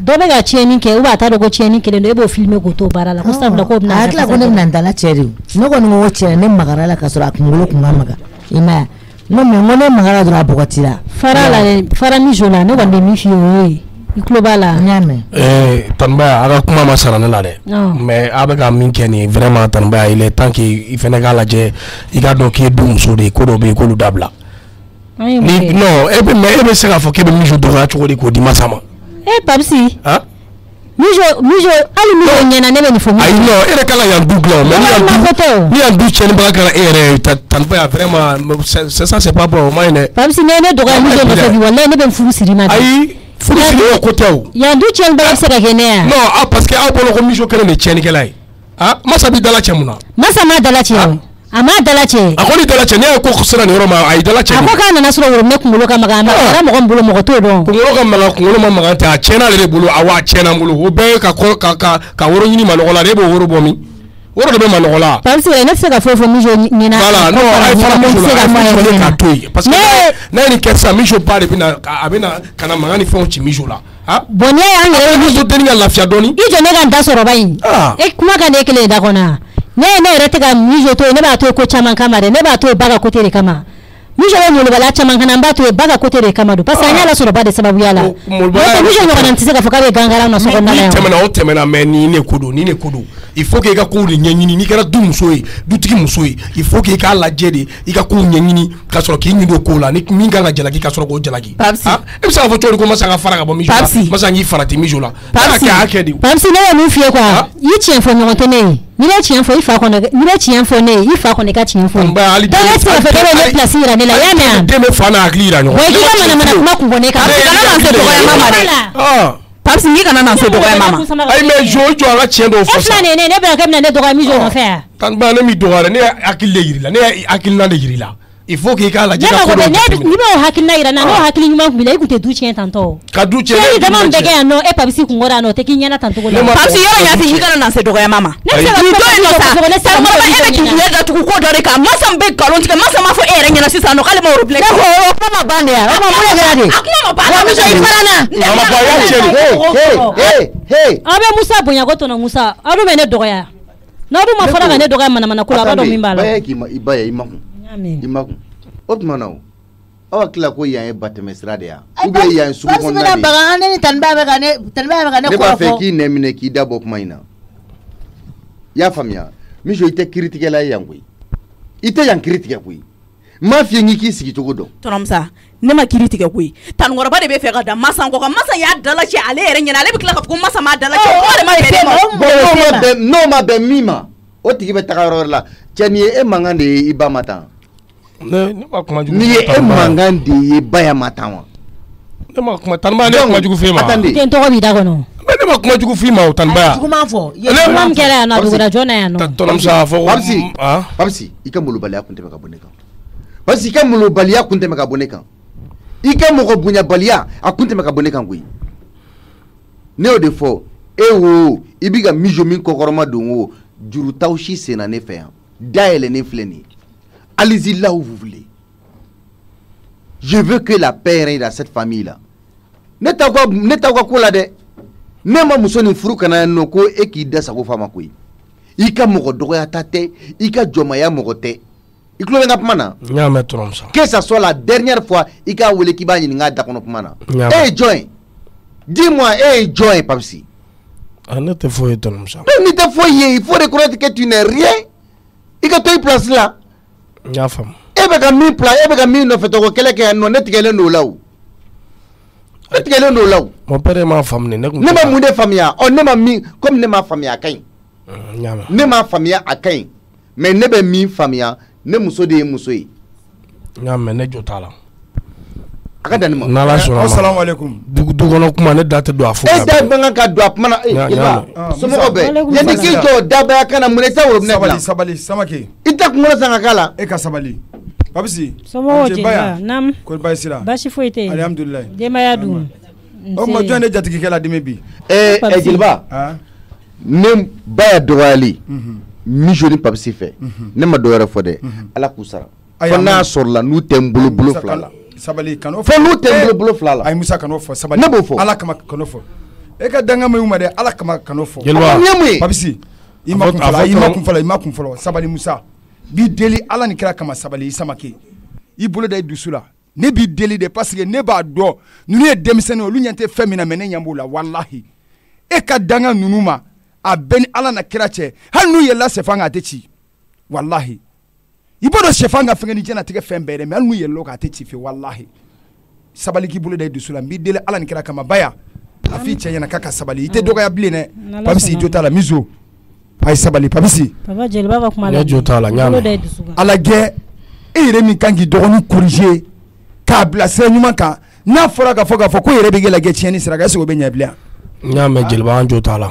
dɔ bɛ ka tiɲɛni kɛ u b'a t'a dɔn ko tiɲɛni kelen don e b'o filime k'o to baara la ko sabula ko bɛna a hakili la ko ne bɛna n dala cɛ de o ne kɔni ko cɛ ne magara la ka sɔrɔ a kunkolo tun ma maga i ma ya n ko mɛ n ko ne magara dɔrɔn a bɔgɔtira fara la fara ni jo la ne kɔni bɛ min f'i ye o ye eh. i tulo b'a la n y'a mɛn eh, ɛɛ tanibaya a ka kuma ma sara ne la dɛ mɛ a bɛ ka min kɛ nin vraiment tanibaya il est temps que i fana k'a lajɛ i k'a dɔn k'i ye du muso de ye ko dɔ bɛ yen k'olu dabila non e bɛ mɛ e bɛ se k'a fɔ k'e bɛ mijo dɔgɔya cogo di k'o di masa ma. e eh, papisi. mijo mijo hali mijo ɲɛna ne bɛ nin fɔ. ayi non e yɛrɛ kan ka yan du dilan o mɛ ni yan du tiɲɛnibaga kɛra e yɛrɛ ye taniba yan vraiment c'est ça c'est pas bon o man ɲi dɛ. papisi ne ne dɔgɔya mijo nɔfɛ bi walayi ne bɛ n furu siri ma. ayi furu siri y'o ko tɛ o. yan du tiɲɛnibaga bɛ se ka kɛ ne yan. non ah parce que aw ah, bolo ko mijo kɛra nin tiɲɛnikɛla ye. ah masa b'i dala cɛ mun na. masa m'a dala cɛ o. a ma dala cɛ a kɔni dala cɛ ne y'a ko sera nin yɔrɔ ma a ye dala cɛ a ko k'a nana sɔrɔ worobinɛ kunkolo ka maga a magara ah. mɔgɔ min bolo mɔgɔ t'o dɔn kunkolo ka maga kunkolo ma maga tɛ a tiɲɛna ale de bolo awɔ a tiɲɛna n bolo o bɛɛ ye ka kɔ ka ka ka woro ɲini manɔgɔ la ale b'o woro bɔ min woro de bɛ manɔgɔ la parce que ne tɛ se ka foyi fɔ miso ɲɛna voilà non a ye fara miso la a ye fara miso la k'a to yen parce que n'a ye nin kɛ sisan miso ba de bɛ na a bɛ na ka na maga ni fɛnw ci miso la ah? bon ne y'an yɛrɛ ye miso denni ka lafiya dɔɔni i jɔ ne ka n da sɔrɔ ba in ah. e kuma ka ne kelen ye da kɔnɔ ne ne yɛrɛ tɛ ka mijo to ye ne b'a to ye ko caman kama dɛ ne b'a to ye ba ka kote de kama mijo bɛ molobaliya caman kana n b'a to ye ba ka kote de kama don parce que an ah. y'a lasɔrɔ ba de sababuya la n'o tɛ mijo ɲɔgɔnna tɛ se k'a fɔ k'a bɛ gangaran na sokɔnɔna na yan o tɛmɛna o tɛmɛna mais nin ne ko don nin ne ko don il faut que i ka kow de ɲɛɲini n'i kɛra du muso ye dutigi muso ye il faut que i k'a lajɛ de i ka kow ɲɛɲini ka sɔrɔ k'i ɲin do kow la ni min kan ka jalaki ka sɔrɔ k'o jalaki e bɛ se k'a fɔ cogo di ko masa ka fara ka bɔ miso la masa k'i farati miso la n'a kɛ hakɛ de papsi ne ye min f'i ye i tiɲɛ fɔ ɲɔgɔn tɛ ne ye n'i tiɲɛ fɔ i fa kɔnɔ n'i tiɲɛ fɔ ne ye i fa kɔnɔ i ka tiɲɛ fɔ hali fɛ k'e bɛ ne yira ne la den bɛ fa n'a hakili yira ɲɔgɔn na wa i k'i ka manamana kuma kun bɔ ne kan se dɔgɔyama ma dɛ mabisi n'i kana na so dɔgɔya ma ma. ayi mɛ jo jɔ an ka tiɲɛ dɔw fɔ sa. e filɛ nin ye ne bɛna kɛ min na ne dɔgɔya min jɔ nɔfɛ yan. kanubana ne m'i dɔgɔya dɛ ne ye hakili de yir'i la ne ye hakilina de yir'i la. il faut k'i k'a lajɛ ka ko dɔ jateminɛ n'i b'o hakilina yira n na n'o hakili ɲuman tun b'i la i tun tɛ du tiɲɛ tan tɔ ka du tiɲɛ tiɲɛli dama bɛɛ kɛ yan nɔ e papisi kun kɔrɔ yan nɔ o tɛ k'i ɲɛna tan cogo la papisi yɔrɔ y'a fɛ k'i kana na se dɔgɔyama ma ne bɛ se ka kuma ne sara mɔgɔ e bɛ k'i ɲɛ datugu ko dɔ de kan masa min bɛ nkalon tigɛ masa m'a fɔ e yɛrɛ ɲɛna sisan nɔ k'ale ma repilé ne ko o kuma ma ban de yan o ma mun de kɛra de a kuma ma ban wa muso i fara na a ma ban y'a cɛ de aw bɛ musa bonya ko tɔnɔ musa aw dun bɛ ne dɔgɔya n'aw dun ma fɔra ka ne dɔgɔya manamanako la aw b'a dɔn min b'a la. ba y'a k'i ma i ba ye i ma kun. i ma o tuma na o aw ka tila ko yan ye batɛmɛsira de ya ou bien yan sugu kɔnɔna de ye baga ne ni taniba bɛ ka ne taniba bɛ ka ne kɔrɔ fɔ ne b'a fɛ k'i nɛ minɛ k'i da bɔ kuma in na i y'a faamuya miso i tɛ kiritigɛla ye yan koyi i tɛ yan kiritigɛ koyi n m'a f'i ye k'i k'i sigicogo dɔn tɔrɔmusa ne ma kiri tigɛ koyi tanikɔrɔba de bɛ fɛ ka da masa kɔ kan masa y'a dalacɛ ale yɛrɛ ɲɛna ale bɛ tila ka fɔ ko masa m'a dalacɛ n'o ma bɛn min ma o tigi bɛ taga yɔrɔ wɛrɛ la cɛ nin ye e mankan de ye i ba ma tan n'i ye e mankan de ye ba ya ma tan wa. ne ma kuma tanba ne kuma jugu f'i ma. den tɔgɔ b'i da kɔnɔ. mɛ ne ma kuma jugu f'i ma o tanba. a ye jugu man fɔ. ne kuma min kɛra yan nɔ dugura jɔn na yan nɔ. tɔnɔmusa fɔ ko. babisi babisi i ka molobaliya kun tɛmɛ ka bɔ ne kan babisi i ka molobaliya kun tɛmɛ ka bɔ ne kan i ka mɔgɔ bonyabaliya a kun tɛmɛ ka bɔ ne kan koyi ne y'o de fɔ e wo i bi ka mizo min kɔkɔrɔma don o jurutaw si senna ne fɛ yan dayɛlɛ ne filɛ nin ye. Allez-y là où vous voulez. Je veux que la paix règne dans cette famille-là. Netawa kula de. Nema muso ni furu kana noko e k'i da sago fama koyi. I ka mɔgɔ dɔgɔya ta tɛ, i ka jɔnmaya mɔgɔ tɛ. I tulo bɛ n ka kuma na? Que ça soit la dernière fois i k'a k'i b'a ɲininka a da kɔnɔ kuma na. E ye eh, Dis-moi, e eh, ye jɔn ye Papsi? Ah, ne tɛ foyi ye tonton Musa. Donc il faut reconnaître que tu n'es rien. I ka to place là. e bɛ ka min pla e bɛ ka min nɔfɛ tɔgɔ kɛlɛ kɛ yan nɔ ne tigɛlen don law la o ne tigɛlen don o la o m'a faamu ne ne ma mun de faamuya ɔ ne ma min comme ne m'a faamuya a ka ne m'a faamuya a ka ɲi mais ne bɛ min faamuya ne muso de ye muso ye n y'a mɛn ne jo t'a la a ka danni ma n'ala sɔnna ma asalamualekum dugu du kuma ne da tɛ don a fo e eh, da man kan ka don a kuma na e ba somɔgɔw bɛ yanni k'i jɔ dabaya kana mun na i tɛ worobinɛ dilan sabali sabali samake kunkolo sanga kala k'a e ka sabali babisi somo somɔgɔw jeliba nam kɔri baasi sira bashi foyi alhamdulillah yen alihamudulilayi du dun o tuma jɔn de jatigikɛla dimi bi ɛɛ ɛ jeliba ne ba ya dɔgɔyali mijo ni papisi fɛ ne ma dɔwɛrɛ fɔ ala kusara sara fɔ n'a sɔrɔla n'u tɛ n bulu flala sabali kan'o fɔ n'u tɛ n eh, bulu flala fila musa kan'o fɔ sabali nebo b'o ala kama kan'o fɔ e ka danga mayu made ala kama kan'o fɔ jeliba a ye mun ye papisi i ma kun fɔlɔ i ma sabali musa. b'i deli ala ni kira kama sabali i samake i bolo da i dusu la ne b'i deli de paseke ne b'a dɔn ninnu ye denmisɛnnin olu ɲɛ tɛ fɛn min na mɛ ne ɲɛ b'o la walahi e ka danga ninnu ma a bɛɛ ni ala na kira cɛ hali n'u yɛlɛla sɛfan kan a tɛ ci walahi i b'a dɔn sɛfan ka fɛngɛ ni diɲɛnatigɛ fɛn bɛɛ dɛ mɛ hali n'u yɛlɛla o kan a tɛ ci fiyewu walahi sabali k'i bolo da i dusu la n b'i deli ala ni kira kama baya a f'i cɛ ɲɛna k'a ka sabali i tɛ dɔgɔya bilen dɛ pamisi i jo t'a la mizo a ye sabali papisi jo t'a la a lajɛ e yɛrɛ min kan k'i dɔgɔnin korije k'a bila sira ɲuman kan n'a fɔra ka fɔ k'a fɔ ko e yɛrɛ bɛ kɛ lajɛ tiɲɛni sira kan ɛseke o bɛ ɲɛ bilen n y'a mɛn jeliba an jo t'a la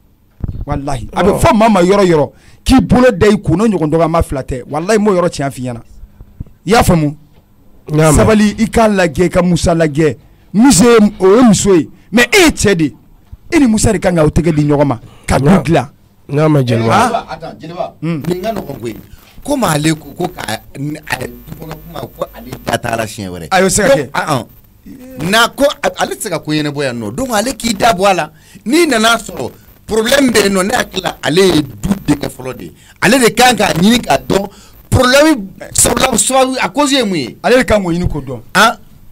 walahi a bɛ oh. fɔ maa ma yɔrɔ yɔrɔ k'i bolo da i kun n'o ɲɔgɔn dɔgɔma fila tɛ walahi m'o yɔrɔ tiɲɛ f'i ɲɛna i y'a faamu sabali i k'a lajɛ i ka musa lajɛ mise o ye muso ye mɛ e ye cɛ de e ni musa de kan ka o tɛgɛ di ɲɔgɔn ma ka du dilan. n y'a mɛn jeliba. attends jeliba hmm. nin ka nɔgɔn koyi komi ale ko ko ka ale dukɔnɔ kuma ko ale da taara siɲɛ wɛrɛ. a y'o se ka kɛ. na ko ale tɛ se ka ko ɲɛnabɔ yan nɔ donc ale k'i da bɔ a la n'i nana sɔrɔ. problème bɛ yen nɔ ne hakili la ale ye du denkɛ fɔlɔ de ye ale de kan k'a ɲini k'a dɔn problème sabula sababu a cause ye mun ye. ale de kan k'o ɲini k'o dɔn. han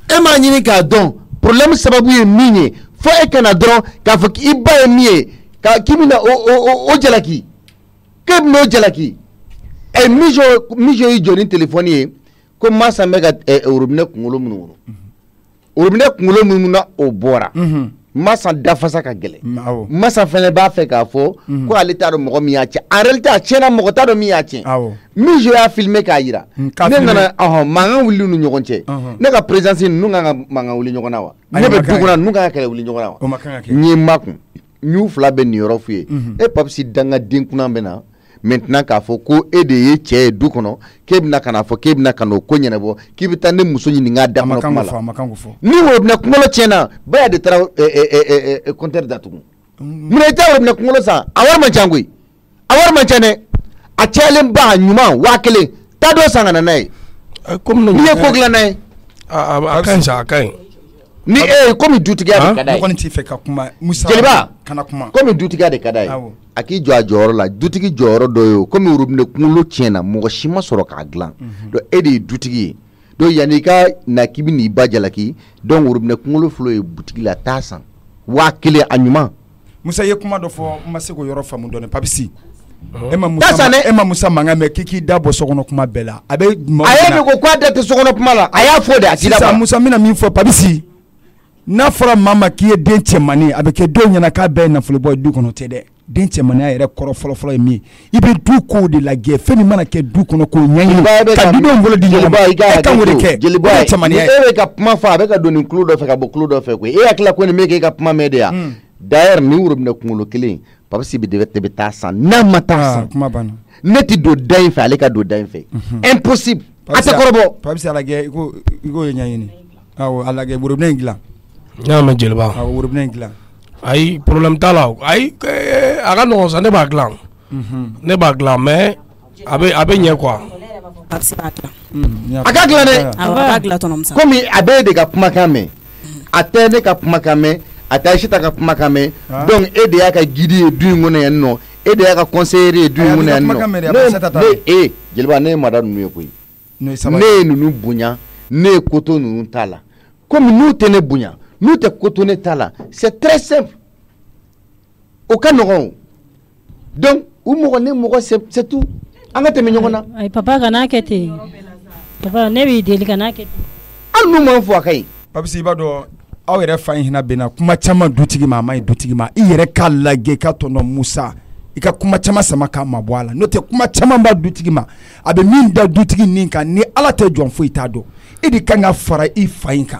e m'a ɲini k'a dɔn problème sababu ye min ye fo e kana dɔrɔn k'a fɔ k'i ba ye min ye ka k'i bɛna o o o o jalaki k'e bɛna o jalaki ɛ mijo mijo y'i jɔ ni telefɔni ye ko masa bɛ ka ɛ orobinɛ kunkolo minnu kɔrɔ orobinɛ kunkolo minnu na o bɔra. Mm -hmm. masa dafasa ka gɛlɛn mm, masa fɛnɛ b'a fɛ k'a fɔ mm. ko ale t'a dɔn mɔgɔ min y'a cɛ en réalité a tiɲɛna mɔgɔ t'a dɔn min y'a cɛ min jo y'a filmé k'a yira mm, ne nana ɔhɔn mankan wulili ni ɲɔgɔn cɛ ne ka présence ninnu kan ka mankan wuli ɲɔgɔn na wa ne bɛ du kɔnɔ ninnu kan ka kɛlɛ wuli ɲɔgɔn na wa n ye n makun n y'u fila bɛ nin yɔrɔ f'u ye mhm. e papisi dangaden kunan bɛ na maintenant k'a fɔ ko e de ye cɛ ye du kɔnɔ k'e bɛna ka na fɔ k'e bɛna ka n'o ko ɲɛnabɔ k'i bɛ taa ne muso ɲininka a da kɔnɔ kuma la ni worobinɛ kunkolo tiɲɛna baya de taara kɔntɛri datugu munna i tɛ worobinɛ kunkolo san a wari man ca koyi a wari man ca dɛ a cayalenba a ɲuman waa kelen taa dɔ san ka na eh, n'a ye n'i ye ko dilan n'a ye a ah, ah, ah, ka ɲi sa a ka ɲi ni e ye komi dutigiya de ka d'a ye kɔni t'i fɛ ka kuma musa jeliba kana kuma komi dutigiya de ka d'a ye a k'i jɔ a jɔyɔrɔ la dutigi jɔyɔrɔ dɔ ye o komi robinet kunkolo tiɲɛna mɔgɔ si ma sɔrɔ k'a dilan donc e de ye dutigi ye donc yanni i ka na k'i bɛ n'i ba jalaki donc robinet kunkolo fɔlɔ ye butigi la taa san waa kelen a ɲuman. musa i ye kuma dɔ fɔ n ma se k'o yɔrɔ faamu dɔɔni papisi. e ma musa e ma musa mankan mɛn k'i k'i da bɔ sokɔnɔ kuma bɛɛ la a bɛ. a ye de ko k'a da tɛ sokɔnɔ kuma la a y'a fɔ de a t'i da bɔ. sisan musa n bɛna min fɔ papisi. n'a fɔra maa ma k'i ye den cɛmanni ye a bɛ kɛ denw ɲɛna k'a bɛɛ ye nafolobɔ ye du kɔnɔ tɛ dɛ den cɛmaniya yɛrɛ kɔrɔ fɔlɔfɔlɔ ye min ye i bɛ du kow de lajɛ fɛn min mana kɛ du kɔnɔ k'o ɲɛɲini e ka dudenw bolo di ɲɔgɔn ma e kan k'o de kɛ jeliba ye cɛmaniya ye e bɛ ka kuma fɔ a bɛ ka don nin tulo dɔ fɛ ka bɔ tulo dɔ fɛ koyi e hakili la ko nin bɛ k'e ka kuma mɛn de ya hmm. d'ailleurs nin woro minɛ kunkolo kelen papisi bɛ de bɛ taa san n'a ma taa san kuma banna ne tɛ don da in fɛ ale ka don da in fɛ impossible a tɛ kɔrɔbɔ papisi a lajɛ i k'o i k'o ɲɛɲini awɔ a lajɛ worobinɛ in dilan n y'a mɛn jeliba worobinɛ in dilan ayi problème t'a eh, la mhm. ayi mm, eh. ah, ah, mhm. ah. a ka nɔgɔn sa ne b'a dilan ne b'a dilan mais a bɛ a bɛ ɲɛ quoi a bɛ se k'a dilan a ka dilan dɛ awɔ a ka dilan tɔnɔmuso komi a bɛ de ka kumakan mɛn a tɛ ne ka kumakan mɛn a tɛ Ayisata ka kumakan mɛn donc e de y'a ka guide ye du in kɔnɔ yan nɔ e de y'a ka conseiller ye du in kɔnɔ yan nɔ ne ne e jeliba ne ye mada ninnu ye koyi ne ye ninnu bonya ne ye koto ninnu t'a la komi n'u tɛ ne bonya n'u tɛ kotone ta la c'est très simple o ka nɔgɔn o donc u mɔgɔ ni mɔgɔ c'est tout an ka tɛmɛ ɲɔgɔn na. ayi papa kana kɛ ten papa ne b'i deli kana kɛ ten. Ah, hali n'u m'an fɔ a ka ɲi. papisi i b'a dɔn aw yɛrɛ fa in hinɛ bɛ na kuma caman dutigi ma a ma ɲi dutigi ma i yɛrɛ k'a lajɛ i ka tɔnɔ musa. i ka kuma caman sama k'a mabɔ a la n'o tɛ kuma caman b'a dutigi ma a bɛ min da dutigi nin kan ni ala tɛ jɔn foyi t'a dɔn e de kan ka fara i fa in kan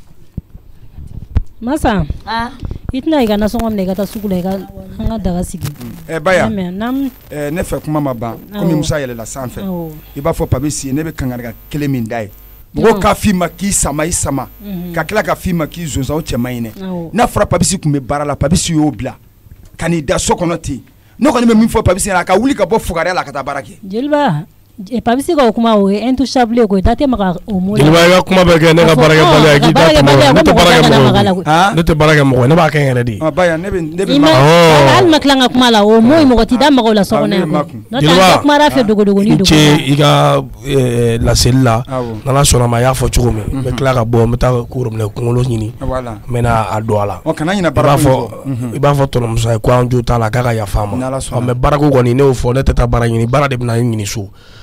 masa ah. i tɛna i ka nasɔngɔ minɛ i ka taa sugu la i ka an ka daga sigi eh, baya eh, ne fɛ kuma ma ban komi musa yɛlɛla sanfɛ i b'a fɔ papi si ne bɛ kangarika kelen min da ye mɔgɔw ka f'i ma k'i sama i sama mhm. ka tila ka f'i ma k'i zonzan o cɛ man ɲi dɛ n'a fɔra papisi tun bɛ baara la papisi y'o bila ka n'i da so kɔnɔ ten ne kɔni bɛ min fɔ papisi ɲɛna a ka wuli ka bɔ fugariya la ka taa baara kɛ jeliba papisi ka o kuma o ye intouchable ko da tɛ maga o mo la jeliba i ka kuma bɛɛ kɛ ne ka baarakɛ baliya k'i da tɛmɛ o ne tɛ baarakɛ mɔgɔ ye ne tɛ baarakɛ mɔgɔ ye ne b'a kɛ n yɛrɛ de ye baya ne bɛ ne bɛ oh. awɔ hali ma tila n ka kuma la o mo ye ah. mɔgɔ t'i da maga o la sɔgɔnɔ yan n'o tɛ an tɛ kuma da fɛ ah. dogodogo ni dogo eh, eh, la n ce i ka laseli la n'ala sɔnna ma i y'a fɔ cogo min n bɛ tila ka bɔ n bɛ taa koro minɛ kunkolo ɲini n ah, bɛ na a don a la ɔ kana ɲinɛ baara kɔ mhm. i b'a fɔ tɔnɔmuso ye ko an jo t'a la k'a ka yafa n ma mɛ baarako kɔni ne y'o fɔ ne tɛ taa baara ɲini baara de bɛ na n ɲini so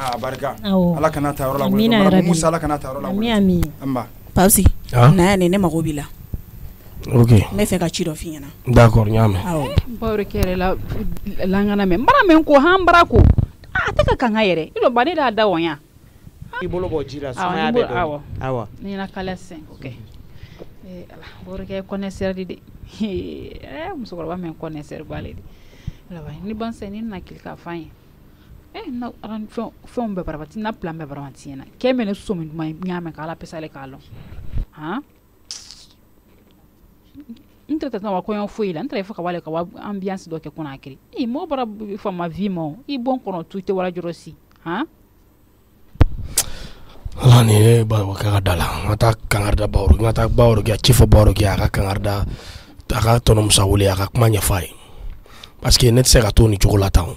Ah, barika ala kana ta yɔrɔ la musa ala kana ta yɔrɔ la pasi n'a ya ne ne mago b'i la ok ne fɛ ka ci dɔ f'i ɲɛna d'accord y'a mɛn awɔ bawro kɛrɛ la langana mɛn mara mɛn ko han bara ko a tɛ ka kanga yɛrɛ i dɔ ba ne d'a da wɔnya ah. i bolo bɔ ji la sumaya bɛ awɔ awɔ ne ɲɛna kala sen ok bawrokɛ kɔnɛsɛri de de musokɔrɔba mɛn kɔnɛsɛri b'ale de ni ban ni na kili k'a f'an ye Eh, fɛnw bɛɛ barabatin na plan bɛɛ barabatin na kɛ mɛnɛ soso min duma ɲa mɛn k'ala pesale k'a lɔn han n tɛ tɛtɛna kɔɲɔ foyi la n tɛra fɔ ka wale ka wa ambiyansi dɔ kɛ kɔnɔ akiri i mɔgɔ bara fama vi ma i bɔn kɔnɔ tu tɛ wala jɔrɔ si han ala ni ne eh, bakɛ ka da la n ka taa kangarida bawro n ka taa bawro kɛ ci fɔ bawro kɛ a ka kangarida a ka tɔnɔ musa wele a ka kuma ɲɛfɔ a ye parce que ne tɛ se ka to ni cogo la tan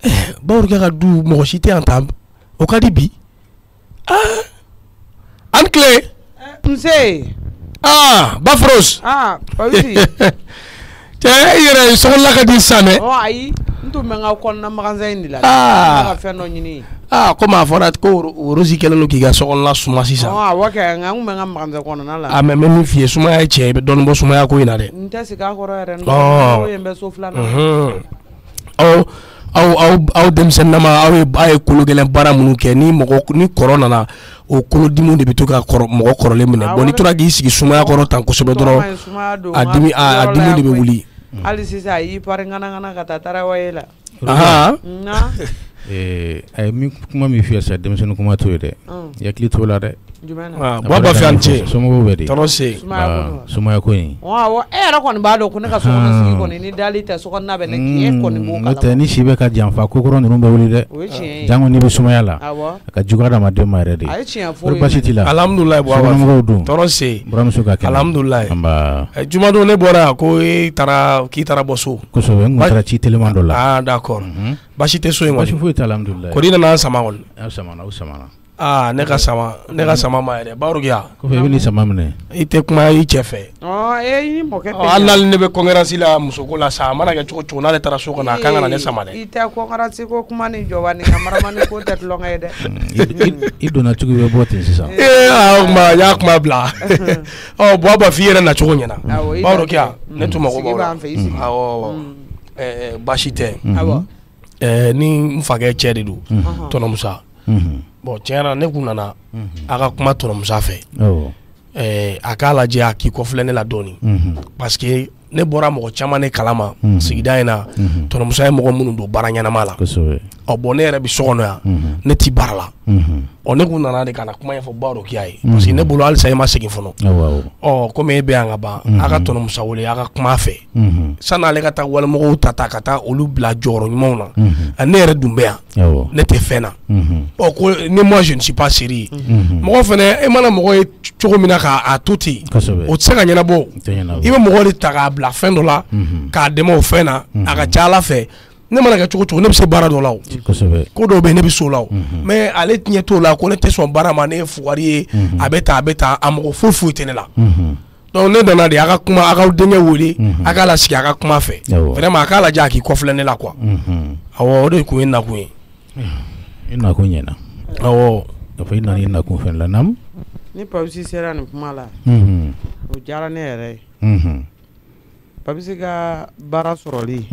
Eh, bawurikɛ ka du mo si te yan o ka di bi ah an tile. nse. ah bafros, ah pawusi. te yere so la ka di san o ɔ ayi me nga kon na ka kɔnɔna magasin in la. ah n fe no dɔ ah ko ma a fɔra ko worosi ke don k'i ka sɔgɔla suma sisan. ɔ awɔ kɛ nka n tun bɛ n ka magasin kɔnɔna la. a mɛ n bɛ min f'i ye sumaya ye tiɲɛ ye i ya ko in na dɛ. n tɛ sigi a kɔrɔ yɛrɛ n tɛ sigi a aw aw aw denmisɛnninama aw ye aw ye kolo gɛlɛn baara minnu kɛ ni mɔgɔ ni kɔrɔ nana o kolodimiw de bɛ to ka kɔrɔ mɔgɔ kɔrɔlen minɛ ah, bɔn n'i tora k'i sigi sumaya kɔrɔ tan kosɛbɛ dɔrɔn a dimi a dimi de bɛ wuli. hali sisan a y'i pari ŋanaŋana ka taa tarawaye la. ahan. ɛɛ eh, a ye min kuma min f'i ye sisan denmisɛnnin kuma t'o ye dɛ i hakili t'o la dɛ. Ah, baba fɛ ani ce somɔgɔw bɛ di tɔnɔ se sumaya ko in. awɔ e yɛrɛ kɔni b'a dɔn ko ne ka sokɔnɔ sigi kɔni ni dali tɛ sokɔnɔna bɛ ne tiɲɛ kɔni b'o kalama. n'o tɛ ni si bɛ ka janfa kokɔrɔ ninnu bɛ wuli dɛ. o ye tiɲɛ n'i bɛ sumaya la. a ka jugu adamaden ma yɛrɛ de. a ye tiɲɛ fɔ o ye basi t'i la. alihamudulilayi bɔ awa sokɔnɔmɔgɔw dun tɔnɔ se buramuso ka kɛnɛ alihamudulilayi. anba jumadon ne bɔra yan ko e taara k'i taara bɔ so. kosɛbɛ n kun taara ci telima dɔ la. aa ah, d'accord mhm. basi tɛ so in kɔni. basi foyi tɛ alihamudulilayi. kɔni nana an na o sama na. aa ah, ne ka sama ne ka sama ma yɛrɛ barukiya. kɔfɛ i bɛ nin sama minɛ. i tɛ kuma i cɛ fɛ. ɔɔ e i mɔkɛ tɛ hali n'ale ne bɛ kɔnkɛransi la musoko la sa a mana kɛ cogo cogo n'ale taara so kɔnɔ a kan ka na ne ee, sama dɛ. i tɛ kɔnkɛransi ko kuma ni jɔba ni kamarama ni ko tɛ tulonkɛ ye dɛ. Mm, i donna cogo bɛ bɔ ten sisan. ee aa n y'a kuma bila ɔ bɔn a yɛrɛ nacogo ɲɛna. awɔ i ne tun mago b'aw la. Mm. awɔ mm. baasi tɛ. awɔ ni n fakɛ cɛ de don tɔnɔmusa bon tiɲɛ ne kun nana a ka kuma tɔnɔmusa fɛ a k'a lajɛ a k'i kɔfilɛ ne la dɔɔni parce que ne bɔra mɔgɔ caman ne kalama sigida in na tɔnɔmusa ye mɔgɔ minnu don baara ɲɛnama la ɔ bɔn ne yɛrɛ bɛ so ne t'i baara la ɔ ne kun nana de ka na kuma ɲɛfɔ ba dɔ kiya ye parce ne bolo halisa i ma segin fɔlɔ ɔ komi e bɛ yan ka ban a ka tɔnɔ musa wele a ka kuma fɛ sani ale ka taa walimɔgɔw ta ka taa olu bila jɔyɔrɔ ɲumanw na ne yɛrɛ dun bɛ yan ne tɛ fɛn na ɔ ko ne moi je ne suis pas sérieux mɔgɔ fɛnɛ e mana mɔgɔ ye cogo min na kaa to ten o tɛ se ka ɲɛnabɔ i bɛ mɔgɔ de ta k'a bila fɛn dɔ la k'a dɛmɛ o fɛn na a ka ca ala fɛ ne mana kɛ cogo cogo ne bɛ se baara dɔ la o mm-hmm. ko dɔw bɛ ne bɛ so la o mɛ mm-hmm. ale tiɲɛ t'o la ko ne tɛ sɔn baara ma ne ye fugari ye mm-hmm. a bɛ ta a bɛ ta a mɔgɔ foyi foyi tɛ ne la donc ne nana de a ka kuma a k'aw denkɛ wele a k'a lasigi a ka kuma fɛ vraiment a k'a lajɛ a k'i kɔfilɛ ne la quoi awɔ o de tun ye nakun ye i nakun eh, e ɲɛna awɔ a fɔ i nana i nakun fɛn la naamu ni Papsi sera nin kuma la o diyara ne yɛrɛ ye Papsi ka baara sɔrɔli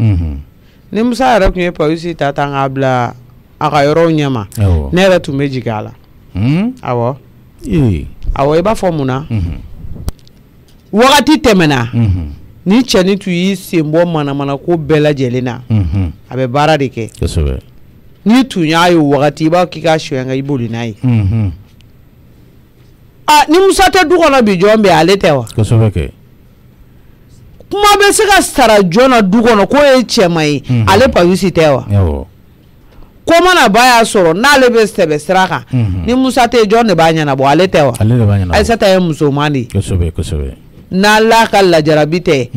ni musa yɛrɛ tun ye payusi ta tan k'a bila a ka yɔrɔw ɲɛma ne yɛrɛ tun bɛ jigin a la hmm? awɔ ee. awɔ i b'a fɔ mun na wagati tɛmɛna ni cɛni tun y'i sen bɔ manamana ko bɛɛ lajɛlen na a bɛ baara de kɛ n'i tun y'a ye wagati i b'a k'i ka sonyɛ kan i boli n'a ye ni musa tɛ du kɔnɔ bi jɔn bɛ ale tɛ wa kuma bɛ se ka sara joona du kɔnɔ k'o e ye cɛma ye ale payusi tɛ wa yeah, ko mana ba y'a sɔrɔ n'ale bɛ sɛbɛ sira kan ni musa tɛ jɔn de b'a ɲɛnabɔ ale tɛ wa ayisata ye musoman de ye n'ala ka lajarabi tɛ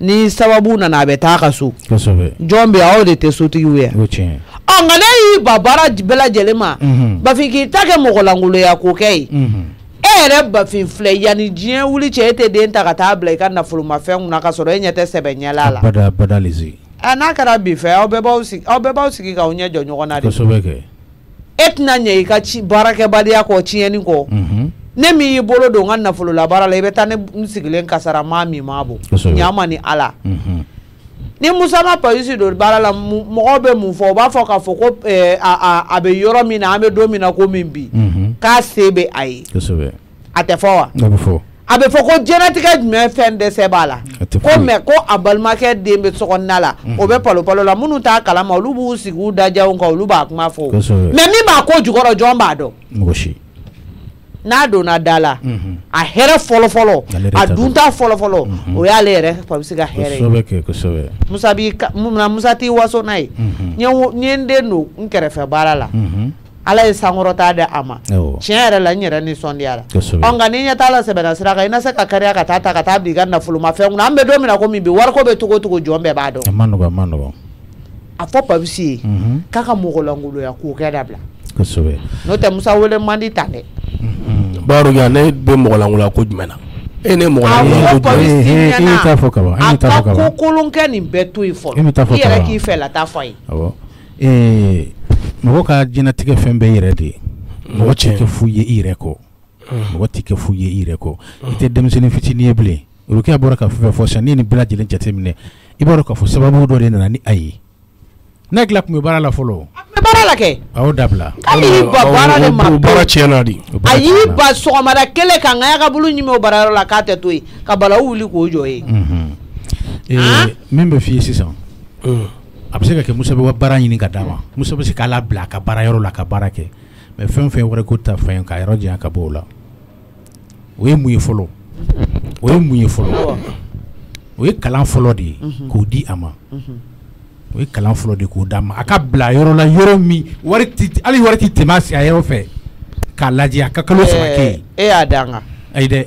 ni sababu nana a bɛ taa ka so jɔn bɛ aw de tɛ sotigiw ye ɔ nka ne y'i ba baara bɛɛ lajɛlen ma bafin k'i ta kɛ mɔgɔlankolonya ko kɛ ye e yɛrɛ bafin filɛ yanni diɲɛ wuli cɛ e tɛ den ta ka taa bila i ka nafolomafɛn kunna ka sɔrɔ e ɲɛ tɛ sɛbɛ ɲɛla la abada abada lese a n'a kɛra bi fɛ aw bɛɛ b'aw sigi aw bɛɛ b'aw sigi k'aw ɲɛ jɔ ɲɔgɔn na de kosɛbɛ kɛ e tɛna ɲɛ i ka ci baarakɛbaliya kɔ tiɲɛni kɔ mhm. ne min y'i bolo don n ka nafolo la baara la i bɛ taa ne n sigilen kasara maa min ma bɔ ɲama ni ala unhun mhm. ni musa ma payusi don baara la mɔgɔw bɛ mun fɔ u b'a fɔ k'a fɔ ko a bɛ yɔrɔ min na an bɛ don min na ko min bi unhun mhm k'a se bɛ a ye a tɛ fɔ wa a bɛ fɔ ko jɛnɛtigɛ jumɛn fɛn dɛsɛ b'a la ko mɛ ko a balimakɛ den bɛ sokɔnɔna la o bɛ palo palo la minnu t'a kalama olu b'u sigi u dajaw kan olu b'a kuma fɔ mɛ min b'a ko jukɔrɔ jɔn b'a dɔn n'a donna da la mm-hmm. a hɛrɛ fɔlɔfɔlɔ a dunta fɔlɔfɔlɔ mm-hmm. o y'ale yɛrɛ bɛ se ka hɛrɛ musa t'i waso n'a mm-hmm. ye n ye n den don n kɛrɛfɛ baara la ala ye sankɔrɔta da a ma tiɲɛ yɛrɛ la n yɛrɛ nisɔndiyara ɔ nka ni ɲɛ t'a la sɛbɛnna sira kan i na se ka kariya ka taa ta ka taa bila i ka nafolomafɛn kunna an bɛ don min na komi bi wariko bɛ cogo cogo jɔn bɛɛ b'a dɔn a ma nɔgɔ a ma nɔgɔ a fɔ papisi ye mhm. k'a ka mɔgɔlankoloya k'o kɛ dabila kosɛbɛ n'o tɛ musa wele man di tan dɛ mhm. baroya ne bɛ mɔgɔlankola ya ko jumɛn na e ne mɔgɔlankola ko fɔ kaban a ya eh, eh, eh, ka ko kolon kɛ nin bɛɛ to yen fɔlɔ i yɛrɛ k'i fɛ la taa fɔ a ye mɔgɔ ka jɛnatigɛ fɛn bɛɛ yɛrɛ de ye mm. mɔgɔ tɛ kɛ fu ye i yɛrɛ kɔ mm. mɔgɔ tɛ kɛ fu ye i yɛrɛ kɔ mm. i tɛ denmisɛnnin fitinin ye bilen orokiya bɔra ka fɛn fɔ sisan ni nin bɛɛ lajɛlen jateminɛ i b'a dɔn k'a fɔ sababu dɔ de nana ni a ye n'a tila tun bɛ baara la fɔlɔ baara la kɛ a y'o dabila hali y'i ba baara de ma baara tiɲɛ na de a y'i ba sɔgɔmada kelen kan y'a ka bulu ɲimi o baarayɔrɔ la k'a tɛ to yen ka balawu wuli k'o jɔ ye ee, min bɛ f'i ye sisan a bɛ se ka kɛ Musa bɛ baara ɲini ka d'a ma Musa bɛ se k'a labila a ka baara yɔrɔ la ka baara kɛ mais fɛn o fɛn ye ko ta fɛn ye k'a yɔrɔ janya ka bɔ o la o ye mun ye fɔlɔ o ye mun ye fɔlɔ o ye kalan fɔlɔ de ye k'o di a ma o ye kalan fɔlɔ de k'o d'a ma a ka bila yɔrɔ la yɔrɔ min wari ti hali wari ti tɛmɛ a yɔrɔ fɛ k'a lajɛ a ka kalo saba kɛ yen e y'a d'a kan ayi dɛ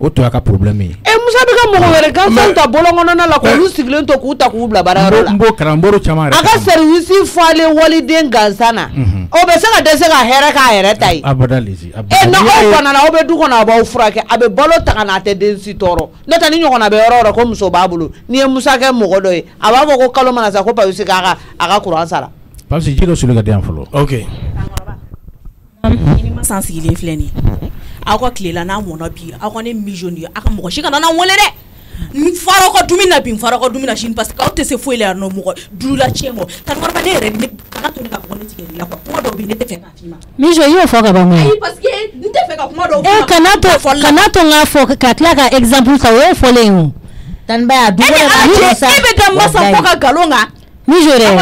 o tun y'a ka problème ye. ɛ eh, musa bɛ ka mɔgɔ wɛrɛ gansan ta bɔlɔn kɔnɔna la k'olu sigilen to k'u ta k'u bila baarayɔrɔ la. n b'o kalan n b'o caman yɛrɛ kalama. a ka sɛriwisi fɔlen waliden gansan na. Mhm. o bɛ se ka dɛsɛ ka hɛrɛ k'a yɛrɛ ta ye. abada lezi abada. ɛ n'aw banana aw bɛ du kɔnɔ a b'aw furakɛ a bɛ balo ta ka na a tɛ den si tɔɔrɔ n'o tɛ ni ɲɔgɔnna bɛ yɔrɔ o yɔrɔ ko muso b'a bolo n'i ye musa kɛ mɔgɔ dɔ ye a b'a fɔ ko kalo mana sa ko pawusi k'a ka a ka kuran sara. pawusi ji dɔ soli ka di yan fɔlɔ. ok. San sigilen filɛ nin aw ka tilela n'a mɔn bi aw ka ne mi aw ka mɔgɔ si kana wele dɛ fara ka dumuni na bin fara ka dumuni na sini parce que aw tɛ se foyi la mɔgɔ dula tiɲɛ mɔ takɔrɔba ne yɛrɛ ne kana to ne ka bɔ ne tigɛ la kuma dɔw bɛ ne tɛ fɛ ka f'i ma Mijo i y'o fɔ ka ban ayi parce que n tɛ fɛ ka kuma dɔw e kana to kana to n k'a fɔ ka tila ka exemple ta o y'o fɔlen ye o Taniba a eh, dun e bɛ da n ba san fo ka nkalon kan ne bɛɛ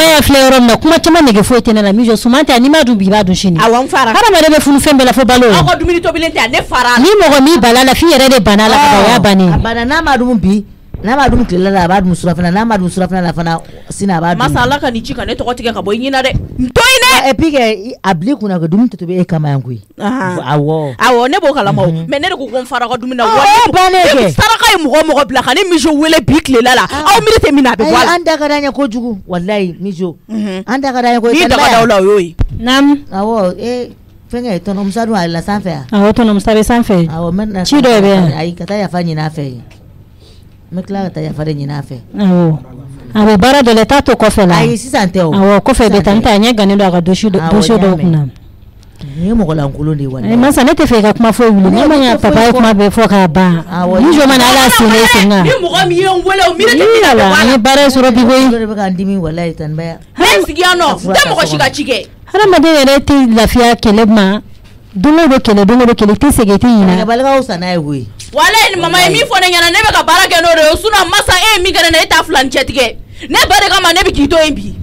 ye filɛ yɔrɔ min na kuma caman nege foyi tɛ ne la mijo suman tɛ n'i ma dun bi i b'a dun sini hadamaden bɛ funu fɛn bɛɛ la fo balo ni mɔgɔ min bala la f'i yɛrɛ de banna la ka ban o y'a bannen n'a ma dun bi n'a b'a tilela la eh, eh, a b'a dun surafana n'a surafana la fana sini a b'a dun masa ala ka nin ci ka ne tɔgɔ tigɛ ka bɔ i ɲina dɛ n to in dɛ et puis kɛ a bil'i kunna ko dumuni tɛ tobi e kama yan koyi awɔ awɔ ne b'o kalama o mais mhm. ne de ko ko n fara ka dumuni na wa o ah, eh, bannen kɛ saraka ye mɔgɔ mɔgɔ bila ka e ne miso wele bi tilela ah. mhm. e la aw miiri tɛ min na a bɛ bɔ a la an da ka d'an ye kojugu walayi miso an da ka d'an ye kojugu n'i daga n bɛ tila ka taa yafa de ɲini a fɛ. awɔ a bɛ baara dɔ la i t'a to kɔfɛ la. ayi sisan tɛ o. awɔ kɔfɛ bɛ taa n ta a ɲɛ gannen don a ka dosi dɔw kunna. nin ye mɔgɔlankolon de eh, ye walayi. masa ne tɛ fɛ i ka kuma foyi wuli ne ma ɲa papa ye kuma bɛɛ fɔ k'a ban. awɔ ni jɔ mana ala sen ne sen kan. ni mɔgɔ min ye n wele o miiri tɛ ne ka bɔ a la. an ye baara sɔrɔ bi koyi. dɔ de bɛ ka n dimi walayi tanibaya. ne sigi yan nɔ n tɛ mɔgɔ si ka ci kɛ. hadamaden yɛrɛ tɛ lafiya kɛlɛ ma don o don kɛlɛ don o don kɛlɛ i tɛ segin i tɛ ɲinɛ. kɛlɛbalikaw sa n'a ye koyi. wala ni mama ye min fɔ ne ɲɛna ne bɛ ka baara kɛ n'o de ye sinɔn masa e ye min kɛ ne na e t'a filancɛ tigɛ ne ba de kama ne bɛ k'i to yen bi.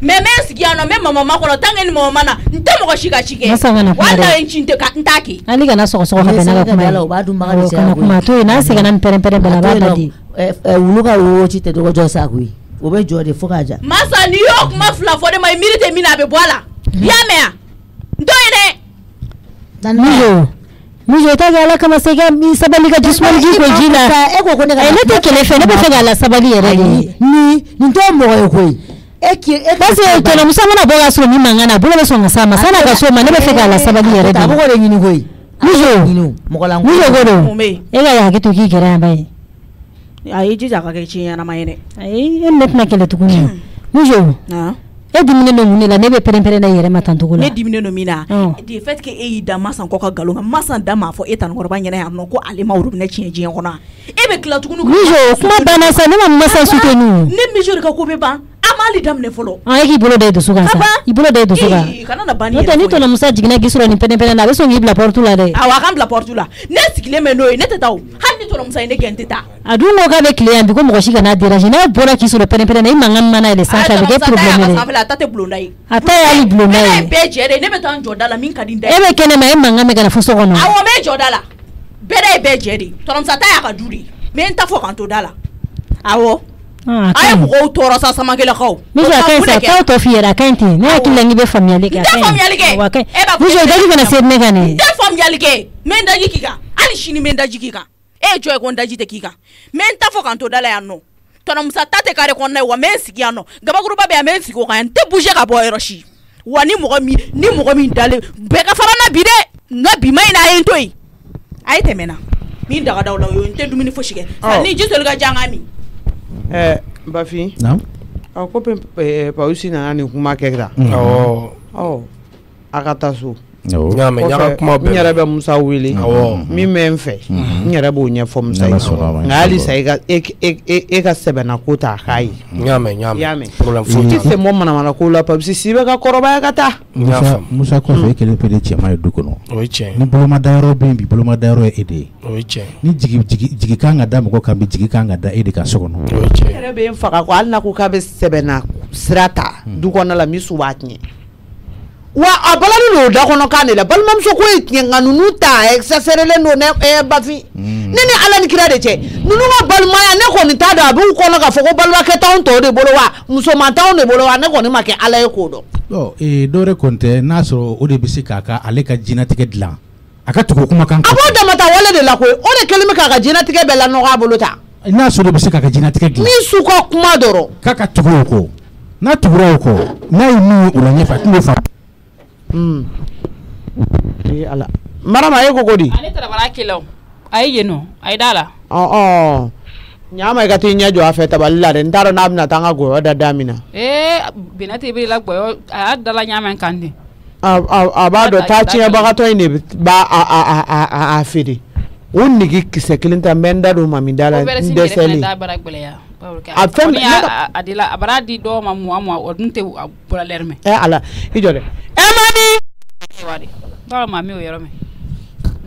mɛ n bɛ n sigi yan nɔ n bɛ mama makɔrɔ tant que ni mama ma na n tɛ mɔgɔ si ka ci kɛ. masa kana kuma dɛ. wali n'a ye n ci n tɛ ka n t'a kɛ. hali kana sɔgɔsɔgɔ ka bɛn n'a ka kuma ye. o b'a dun oh, baga de sera koyi. kuma to yen n'a sɛgɛnna nin pɛrɛnpɛrɛn bɛɛ la a b'a la di. Eh, eh, wulu ka wo ci tɛ dɔgɔjɔ sa koyi o bɛ jɔ de fo k'a ja. masa n'i y'o kuma fila fɔ ne ma i miiri tɛ min na a bɛ bɔ a la. i mm-hmm. y'a mɛn wa. n t'o ye dɛ. miyo mijo ta gala kama sai ga mi sabali ga jismal ji ko jina e ko ne te kele fe ne be fe gala sabali yere ni ni to mo ko ko basi tona musa mana boga so mi mangana bula be so ngasa ma sana ga so ma ne be eh, fe gala eh, sabali yere ni ta ko ni ko mijo mijo ko do e ga ya ke to ki gera bai ayi ji ja ka ke chi yana mai ne ayi e en net na kele tukuni mijo na E dumuni don mun la ne bɛ pɛrɛnpɛrɛn ne yɛrɛ ma tancogo la ne dumuni don min na oh. e de fɛ k' e y'i da masa kɔ ka nkalon kan masa da m'a fɔ e takɔrɔba ɲɛna yan ko ale ma bɛna tiɲɛ diɲɛ kɔnɔ e bɛ tila tuguni kuma sa ne ma masa su ne misi ka ko bɛ ban an m'ale daminɛ fɔlɔ ah, e k'i bolo da e dusu kan i bolo da dusu ni tɔnɔmuso jiginna gisira ni pɛrɛnpɛrɛn na a bɛ sɔn k'i bilatu la dɛ a ka bilatu la ne sigilen bɛ n'o ye ne tɛ taa ni tɔrɔmuso in de gɛn tɛ taa. a dun ko k'a bɛ ko mɔgɔ si kana déranger n'a bɔra k'i sɔrɔ pɛrɛnpɛrɛn na i mana yɛlɛ sanfɛ a bɛ kɛ problème ye. a sanfɛla a ta tɛ bulonda ye. a ta y'ale bulonda ye. ne bɛ bɛɛ jɛ de ne bɛ taa n jɔ da la min ka di n da ye. e bɛ kɛnɛ ma e mankan bɛ ka na fo so kɔnɔ. awɔ n bɛ jɔ da la bɛɛ ye bɛɛ jɛ de tɔrɔmuso ta y'a ka du de ye mɛ n ta fɔ k'an to da la awɔ. a ye sa samagelakaw. muso a ka ɲi sa t'aw tɔ f'i yɛrɛ a ka ɲi ten ne hakili la n k'i bɛ faamuyali kɛ. n tɛ faamuyali kɛ. muso daji kana se ne kan dɛ. n tɛ faamuyali e eh, jɔ ye ko n daji tɛ k'i kan mɛ n t'a fɔ ka n to da la yan nɔ tɔnɔmusa ta tɛ kare kɔnɔna ye wa mɛ n sigi yan nɔ gabakuruba bɛ yan mɛ n sigi o kan yan n tɛ bouger ka bɔ yɔrɔ si wa ni mɔgɔ min ni mɔgɔ min dalen bɛɛ ka fara na bi dɛ nka bi ma in na a ye n to yen a ye tɛmɛ na min daga daw la o ye n tɛ dumuni fosi kɛ ni ji soli ka jan ka min. ɛɛ bafin. naam. ko pe pawusi nana nin kuma kɛ la. awɔ. ɔ a ka taa so. Oh. Mm-hmm. Mm-hmm. n mm-hmm. yɛrɛ bɛ musa wele min bɛ n fɛ n yɛrɛ b'o ɲɛfɔ musa ye nka halisa e, e, e, e ka sɛbɛnna ko ta a k'a ye u tɛ fɛ manamana ko la papisi si bɛ ka kɔrɔbaya ka taa musa kɔfɛ e kelen pe de cɛman ye du kɔnɔ ni bolomadayɔrɔ bɛ yen bi bolomadayɔrɔ ye e de ye ni jigi kan ka da mɔgɔ kan bi jigi kan ka da e de ka so kɔnɔ yɛrɛ bɛ n faga ko hali n'a ko k'a bɛ sɛbɛnna sira ta mm. du kɔnɔ la min su b'a tiɲɛ wa a balani n'o da kono kan de la balimamuso ko ye nganu nuta exasere le no ne e bafi ne ni ala ni kira de che nunu ninnu ka balimaya ne ko ni t'a da bu ko no k'a fo ko ke taun to de bolo wa ma taun de bolo wa ne kɔni ma kɛ ala e k'o do do e do re tɛ n'a sɔrɔ o de bɛ se ale ka jina tike dla aka to ka tugu kumakan. a b'o mata wala de la ko o de kɛlen k'a ka jina tike bela no ga bolota n'a sɔrɔ o bɛ se k'a ka jinɛtigɛ dilan. ni su ko kuma doro kaka ka ko n'a tugura o kɔ n'a yi min ulanye fa la ɲɛfɛ a ee hmm. ala marama a ye ko ko di. ale tarabara k'i la o a ye yen nɔ a ye da la. ɔn ɲaama i ka t'i ɲɛ jɔ a fɛ tabali la dɛ n t'a dɔn n'a bɛna taa n ka gɔyɔ da da min na. ee bɛnna tɛ bɛ la gɔyɔ a y'a dala ɲaama kan de. a b'a dɔn taa tiɲɛbagatɔ in de b'a a a a a feere o nege kisɛ kelen ta n bɛ n da don mami da la n dɛsɛlen. o bɛrɛ sin yɛrɛ fana t'a bara gɛlɛya a fɛn min a a de eh, eh, la a bara di dɔw ma muwa muwa o dun tɛ a bɔra lɛri mɛ. ɛ ala i jɔ dɛ. ɛ ma ni. wa de n t'a dɔn maa mi y'o yɔrɔ mɛn.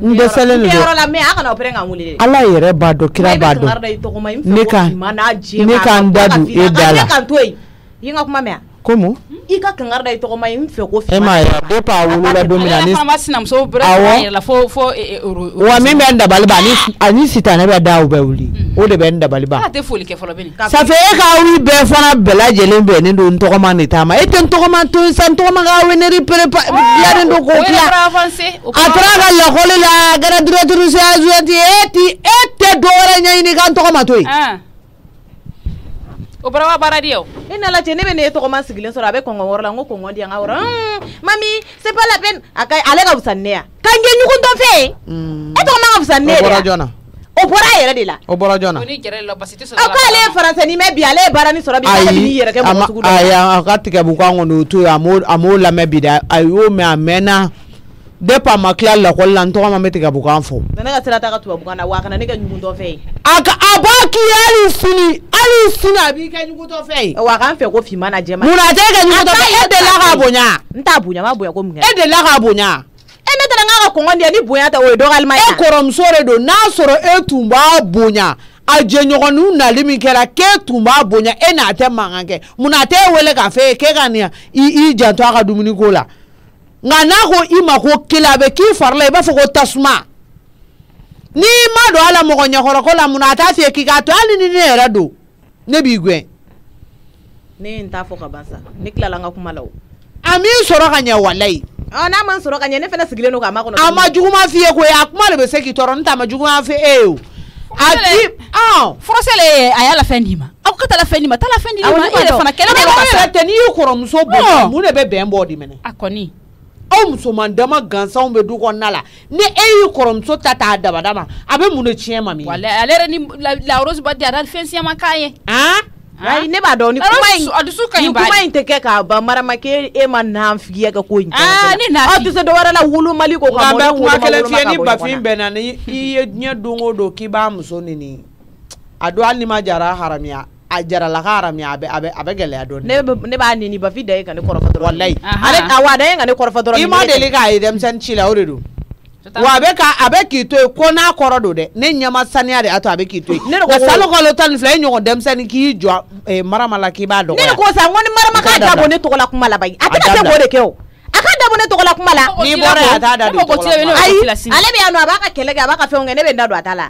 n dɛsɛlen de don yɔrɔ la mɛ a kana opéré k'an wele dɛ. ala yɛrɛ b'a dɔn kira b'a dɔn ne ka ne ka n da don e da la. ne ka n to yen i ye n ka kuma mɛn wa. komu ika kangarda ito ko mayim fe ko fe ma ya de pa wulu la dominanis ama sina mso bra ya la fo fo Anis mi menda ada ni ani ah! sitana ba dawo ba wuli mm. o de benda baliba ka te foli ke folo beni sa fe ka wi be fona bela jele be ni ah! ndo ndo ko ma ni tama ma to ma ga we ne ri pre pa ya ni gara dro dro sa eti ette dore nya ni kan to ah! ma to o barawa baara di yan e i nana cɛ ne bɛ ne ye tɔgɔma sigilen sɔrɔ a bɛ kɔngɔ wɔrɔ la n ko kɔngɔ di ka wɔrɔ mm, mami c'est pas la peine a ka ale ka fisa ne ya ka n jɛ ɲugun dɔ fɛ e tɔgɔma ka fisa ne de ya o bɔra jɔn o bɔra a yɛrɛ de la o bɔra jɔn na o ni gɛrɛ la basi a ko ale ye faransɛni mɛ bi ale ye baara nin sɔrɔ bi k'a b'i yɛrɛ kɛ mɔgɔ sugu dɔ ye ayi a ka tigɛbugukan kɔni o to yen a m'o lamɛn bi dɛ a y'o mɛn a mɛnna depuis a ma tila lakɔli la n tɔgɔ ma bɛ tigɛ bukan fɔ. nana ka sira ta ka tubabu kan na wa a kana ne kɛ ɲugutɔ fɛ ye. a ka a b'a k'i ye hali sini hali sini a b'i kɛ ɲugutɔ fɛ ye. wa a k'an fɛ ko finman na jɛman. munna a t'e kɛ ɲugutɔ fɛ e delila k'a bonya. n t'a bonya n b'a bonya ko mun kɛ. e delila k'a bonya. e ne taara n k'a ka kɔngɔ di yan ni bonya tɛ o ye dɔgɔyalima ye. e kɔrɔmuso de don n'a sɔrɔ e tun b'a bonya a jɛɲɔgɔnninw nali min kɛra k'e tun b'a bonya e n'a tɛ mankan kɛ munna a t'e wele k'a fɔ e ye k'e ka nin i janto a ka dumuniko la. nga n'a ko i ma ko kila a bɛ k'i fari la i b'a fɔ ko tasuma n'i ma don a la mɔgɔ ɲɛkɔrɔ ko la munna a t'a f'i k'i k'a to hali ni ne yɛrɛ don ne b'i gɛn. ne ye n ta fɔ ka ban sa ne tilala n ka kuma la o. a m'i sɔrɔ ka ɲɛ walayi. ɔ n'a ma n sɔrɔ ka ɲɛ ne fana sigilen don k'a makɔnɔ. a ma juguman f'i ye koyi a kuma de bɛ se k'i tɔɔrɔ n'o tɛ a ma juguman f'i ye o. a ti ɔn. furusɛlɛ a y'a la fɛn d'i ma aw ka taa la fɛn d'i ma taa la fɛn d'i ma e yɛrɛ fana kɛlɛ ka sa. n'i y'i kɔrɔmuso bɔ mun de bɛ bɛn bɔ o de minɛ. a kɔni. aw musoman dama gansanw bɛ du kɔnɔna la ni e y'i kɔrɔmuso ta t'a dabada ma a bɛ mun de tiɲɛ ma min. wala ale yɛrɛ ni lawurosi ba di a da fɛn siyɛn ma k'a ye. ayi ne b'a dɔn ni kuma in ni kuma in tɛ kɛ k'a ban marama k'e e ma nan figiya kɛ ko in tɛ aw tɛ se dɔwɛrɛ la wolomali ko ka mɔden woloma ka bɔ ɲɔgɔn na nka n bɛ kuma ni bafin bɛnna ni i ye diɲɛ don o don k'i b'a muso nini a don hali ni ma jara haramiya a jarala ka arami a bɛ a bɛ a bɛ gɛlɛya dɔɔni. ne bɛ ne b'a nini Bafin dan ye ka ne kɔrɔfɔ dɔrɔn. walayi ale awɔ a dan ye ka ne kɔrɔfɔ dɔrɔn. i ma deli k'a ye denmisɛnnin ci la o de don. wa a bɛ ka a bɛ k'i to yen ko n'a kɔrɔ don dɛ ne ɲɛma saniya de y'a to a bɛ k'i to yen. ne de ko salo kalo tan ni fila e ɲɔgɔn denmisɛnnin k'i jɔ eh, marama la k'i b'a dɔgɔya. ne de ko sa n ko ni marama k'a dabɔ ne a tɛna se de kɛ o a ka dabɔ ne tɔgɔ la kuma la. n'i bɔra yan a t'a da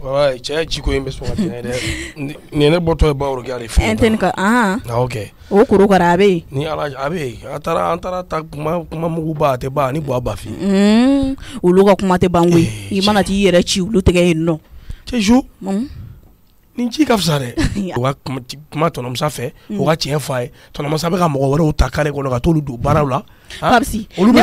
wala cɛya jiko in bɛ sɔn ka tɛnɛ dɛ nin ne bɔtɔ ye bawro kɛ ale fɛ yen tɛni ka an ah ok o korokara a bɛ yen ni ala a bɛ yen an taara an taara ta kuma kuma mugu ba a tɛ ba ani buwa ba fin olu ka kuma tɛ ban koyi eh, i mana t'i yɛrɛ ci olu tɛgɛ yen nɔ cɛ nin ci ka fisa dɛ o ka kuma tɔnɔmusa fɛ mm. o ka tiɲɛ fɔ a ye tɔnɔmusa bɛ ka mɔgɔ wɛrɛw ta kare kɔnɔ ka t'olu don baaraw la mm. ah, olu bɛ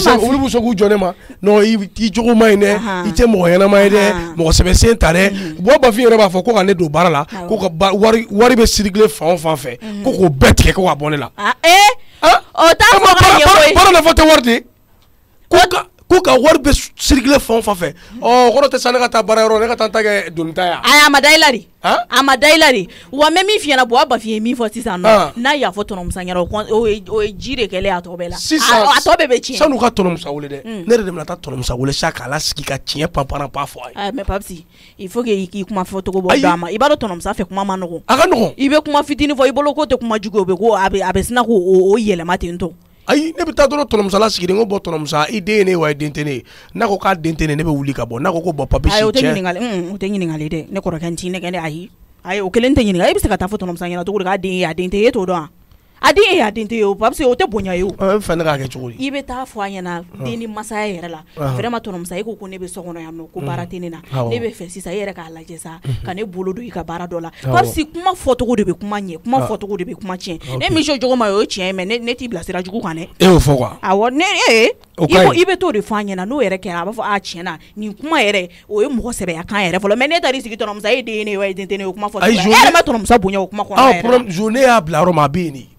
sɔn k'u jɔ ne ma non i cogo ma ɲi dɛ i tɛ mɔgɔ ɲɛnama ye dɛ mɔgɔ sɛbɛsen ta dɛ mm. bɔn bafin yɛrɛ b'a fɔ ko ka ne don baara la ko ka wari bɛ sirikilen fan o fan fɛ ko k'o bɛɛ tigɛ ko ka bɔ ne la ah, eh? ah? baara nafa tɛ wari de ye ko ko ka wari bɛ sirikile fan o fan fɛ ɔ o kɔrɔ tɛ sa ne ka taa baara yɔrɔ ne ka taa n ta kɛ donita ye ayi a ma da i la de a ma da i la de wa n bɛ min f'i ɲɛna Buwa Bafin ye min fɔ sisan nɔ n'a y'a fɔ tɔnɔmuso ɲɛna o ye o ye ji de kɛlen ye a tɔ bɛɛ la sisan a tɔ bɛɛ bɛ tiɲɛ san'u ka tɔnɔmuso wele dɛ mm. ne yɛrɛ de bɛna taa tɔnɔmuso wele sa k'a lasigi ka tiɲɛ panparanpa fɔ a ye mais Papsi il faut que i k'i kuma fɔcogo bɔ dɔn a ma i b'a dɔn tɔnɔmuso fɛ kuma man nɔgɔn a ka nɔgɔn i bɛ kuma fitinin fɔ i bolo k'o tɛ kuma jugu ye o bɛ ko a bɛ a bɛ sina k'o o yɛlɛma ten tɔ ayi ne bɛ taa dɔrɔn tɔnɔmusala sigilen ko bɔ tɔnɔmusa i den ye ne wa i den tɛ ne ye n'a ko k'a den tɛ ne ne bɛ wuli ka bɔ n'a ko ko bɔn papi si cɛ ayi o tɛ ɲininkali un o tɛ ɲininkali dɛ ne kɔrɔkɛ n t'i nɛgɛn dɛ ayi ayi o kelen tɛ ɲininkali e bɛ se ka taa fɔ tɔnɔmusa ɲɛna cogo di k'a den ye a den tɛ e t'o dɔn wa a den e y'a den tɛ ye o parce que o tɛ bonya ye o. E ɛ fɛ ne k'a kɛ cogo di. i bɛ taa fɔ a ɲɛna den ni masaya yɛrɛ la vraiment tɔnɔmuso e ko ko ne bɛ so kɔnɔ yan nɔ ko baara tɛ ne na ne bɛ fɛ sisan e yɛrɛ k'a lajɛ sa ka ne bolo don i ka baara dɔ la parce que kuma fɔcogo de bɛ kuma ɲɛ kuma fɔcogo de bɛ kuma tiɲɛ ne min se cogo ma o ye tiɲɛ ye mais ne t'i bilasira jugu kan dɛ. e y'o fɔ quoi. awɔ ne e. e o ka ɲi i bɛ t'o de fɔ a ɲɛna n'o yɛrɛ kɛra a b'a fɔ a tiɲɛ na nin kuma yɛrɛ o ye mɔgɔ sɛbɛya kan yɛrɛ fɔlɔ mais ne taar'i sigi tɔnɔmuso e den ye ne ye wa e den tɛ ne ye o kuma fɔcogo la e yɛrɛ ma tɔnɔmuso bonya o kuma kɔnɔna ah, yɛrɛ la. journée y'a bila yɔrɔ min a bɛ yen de.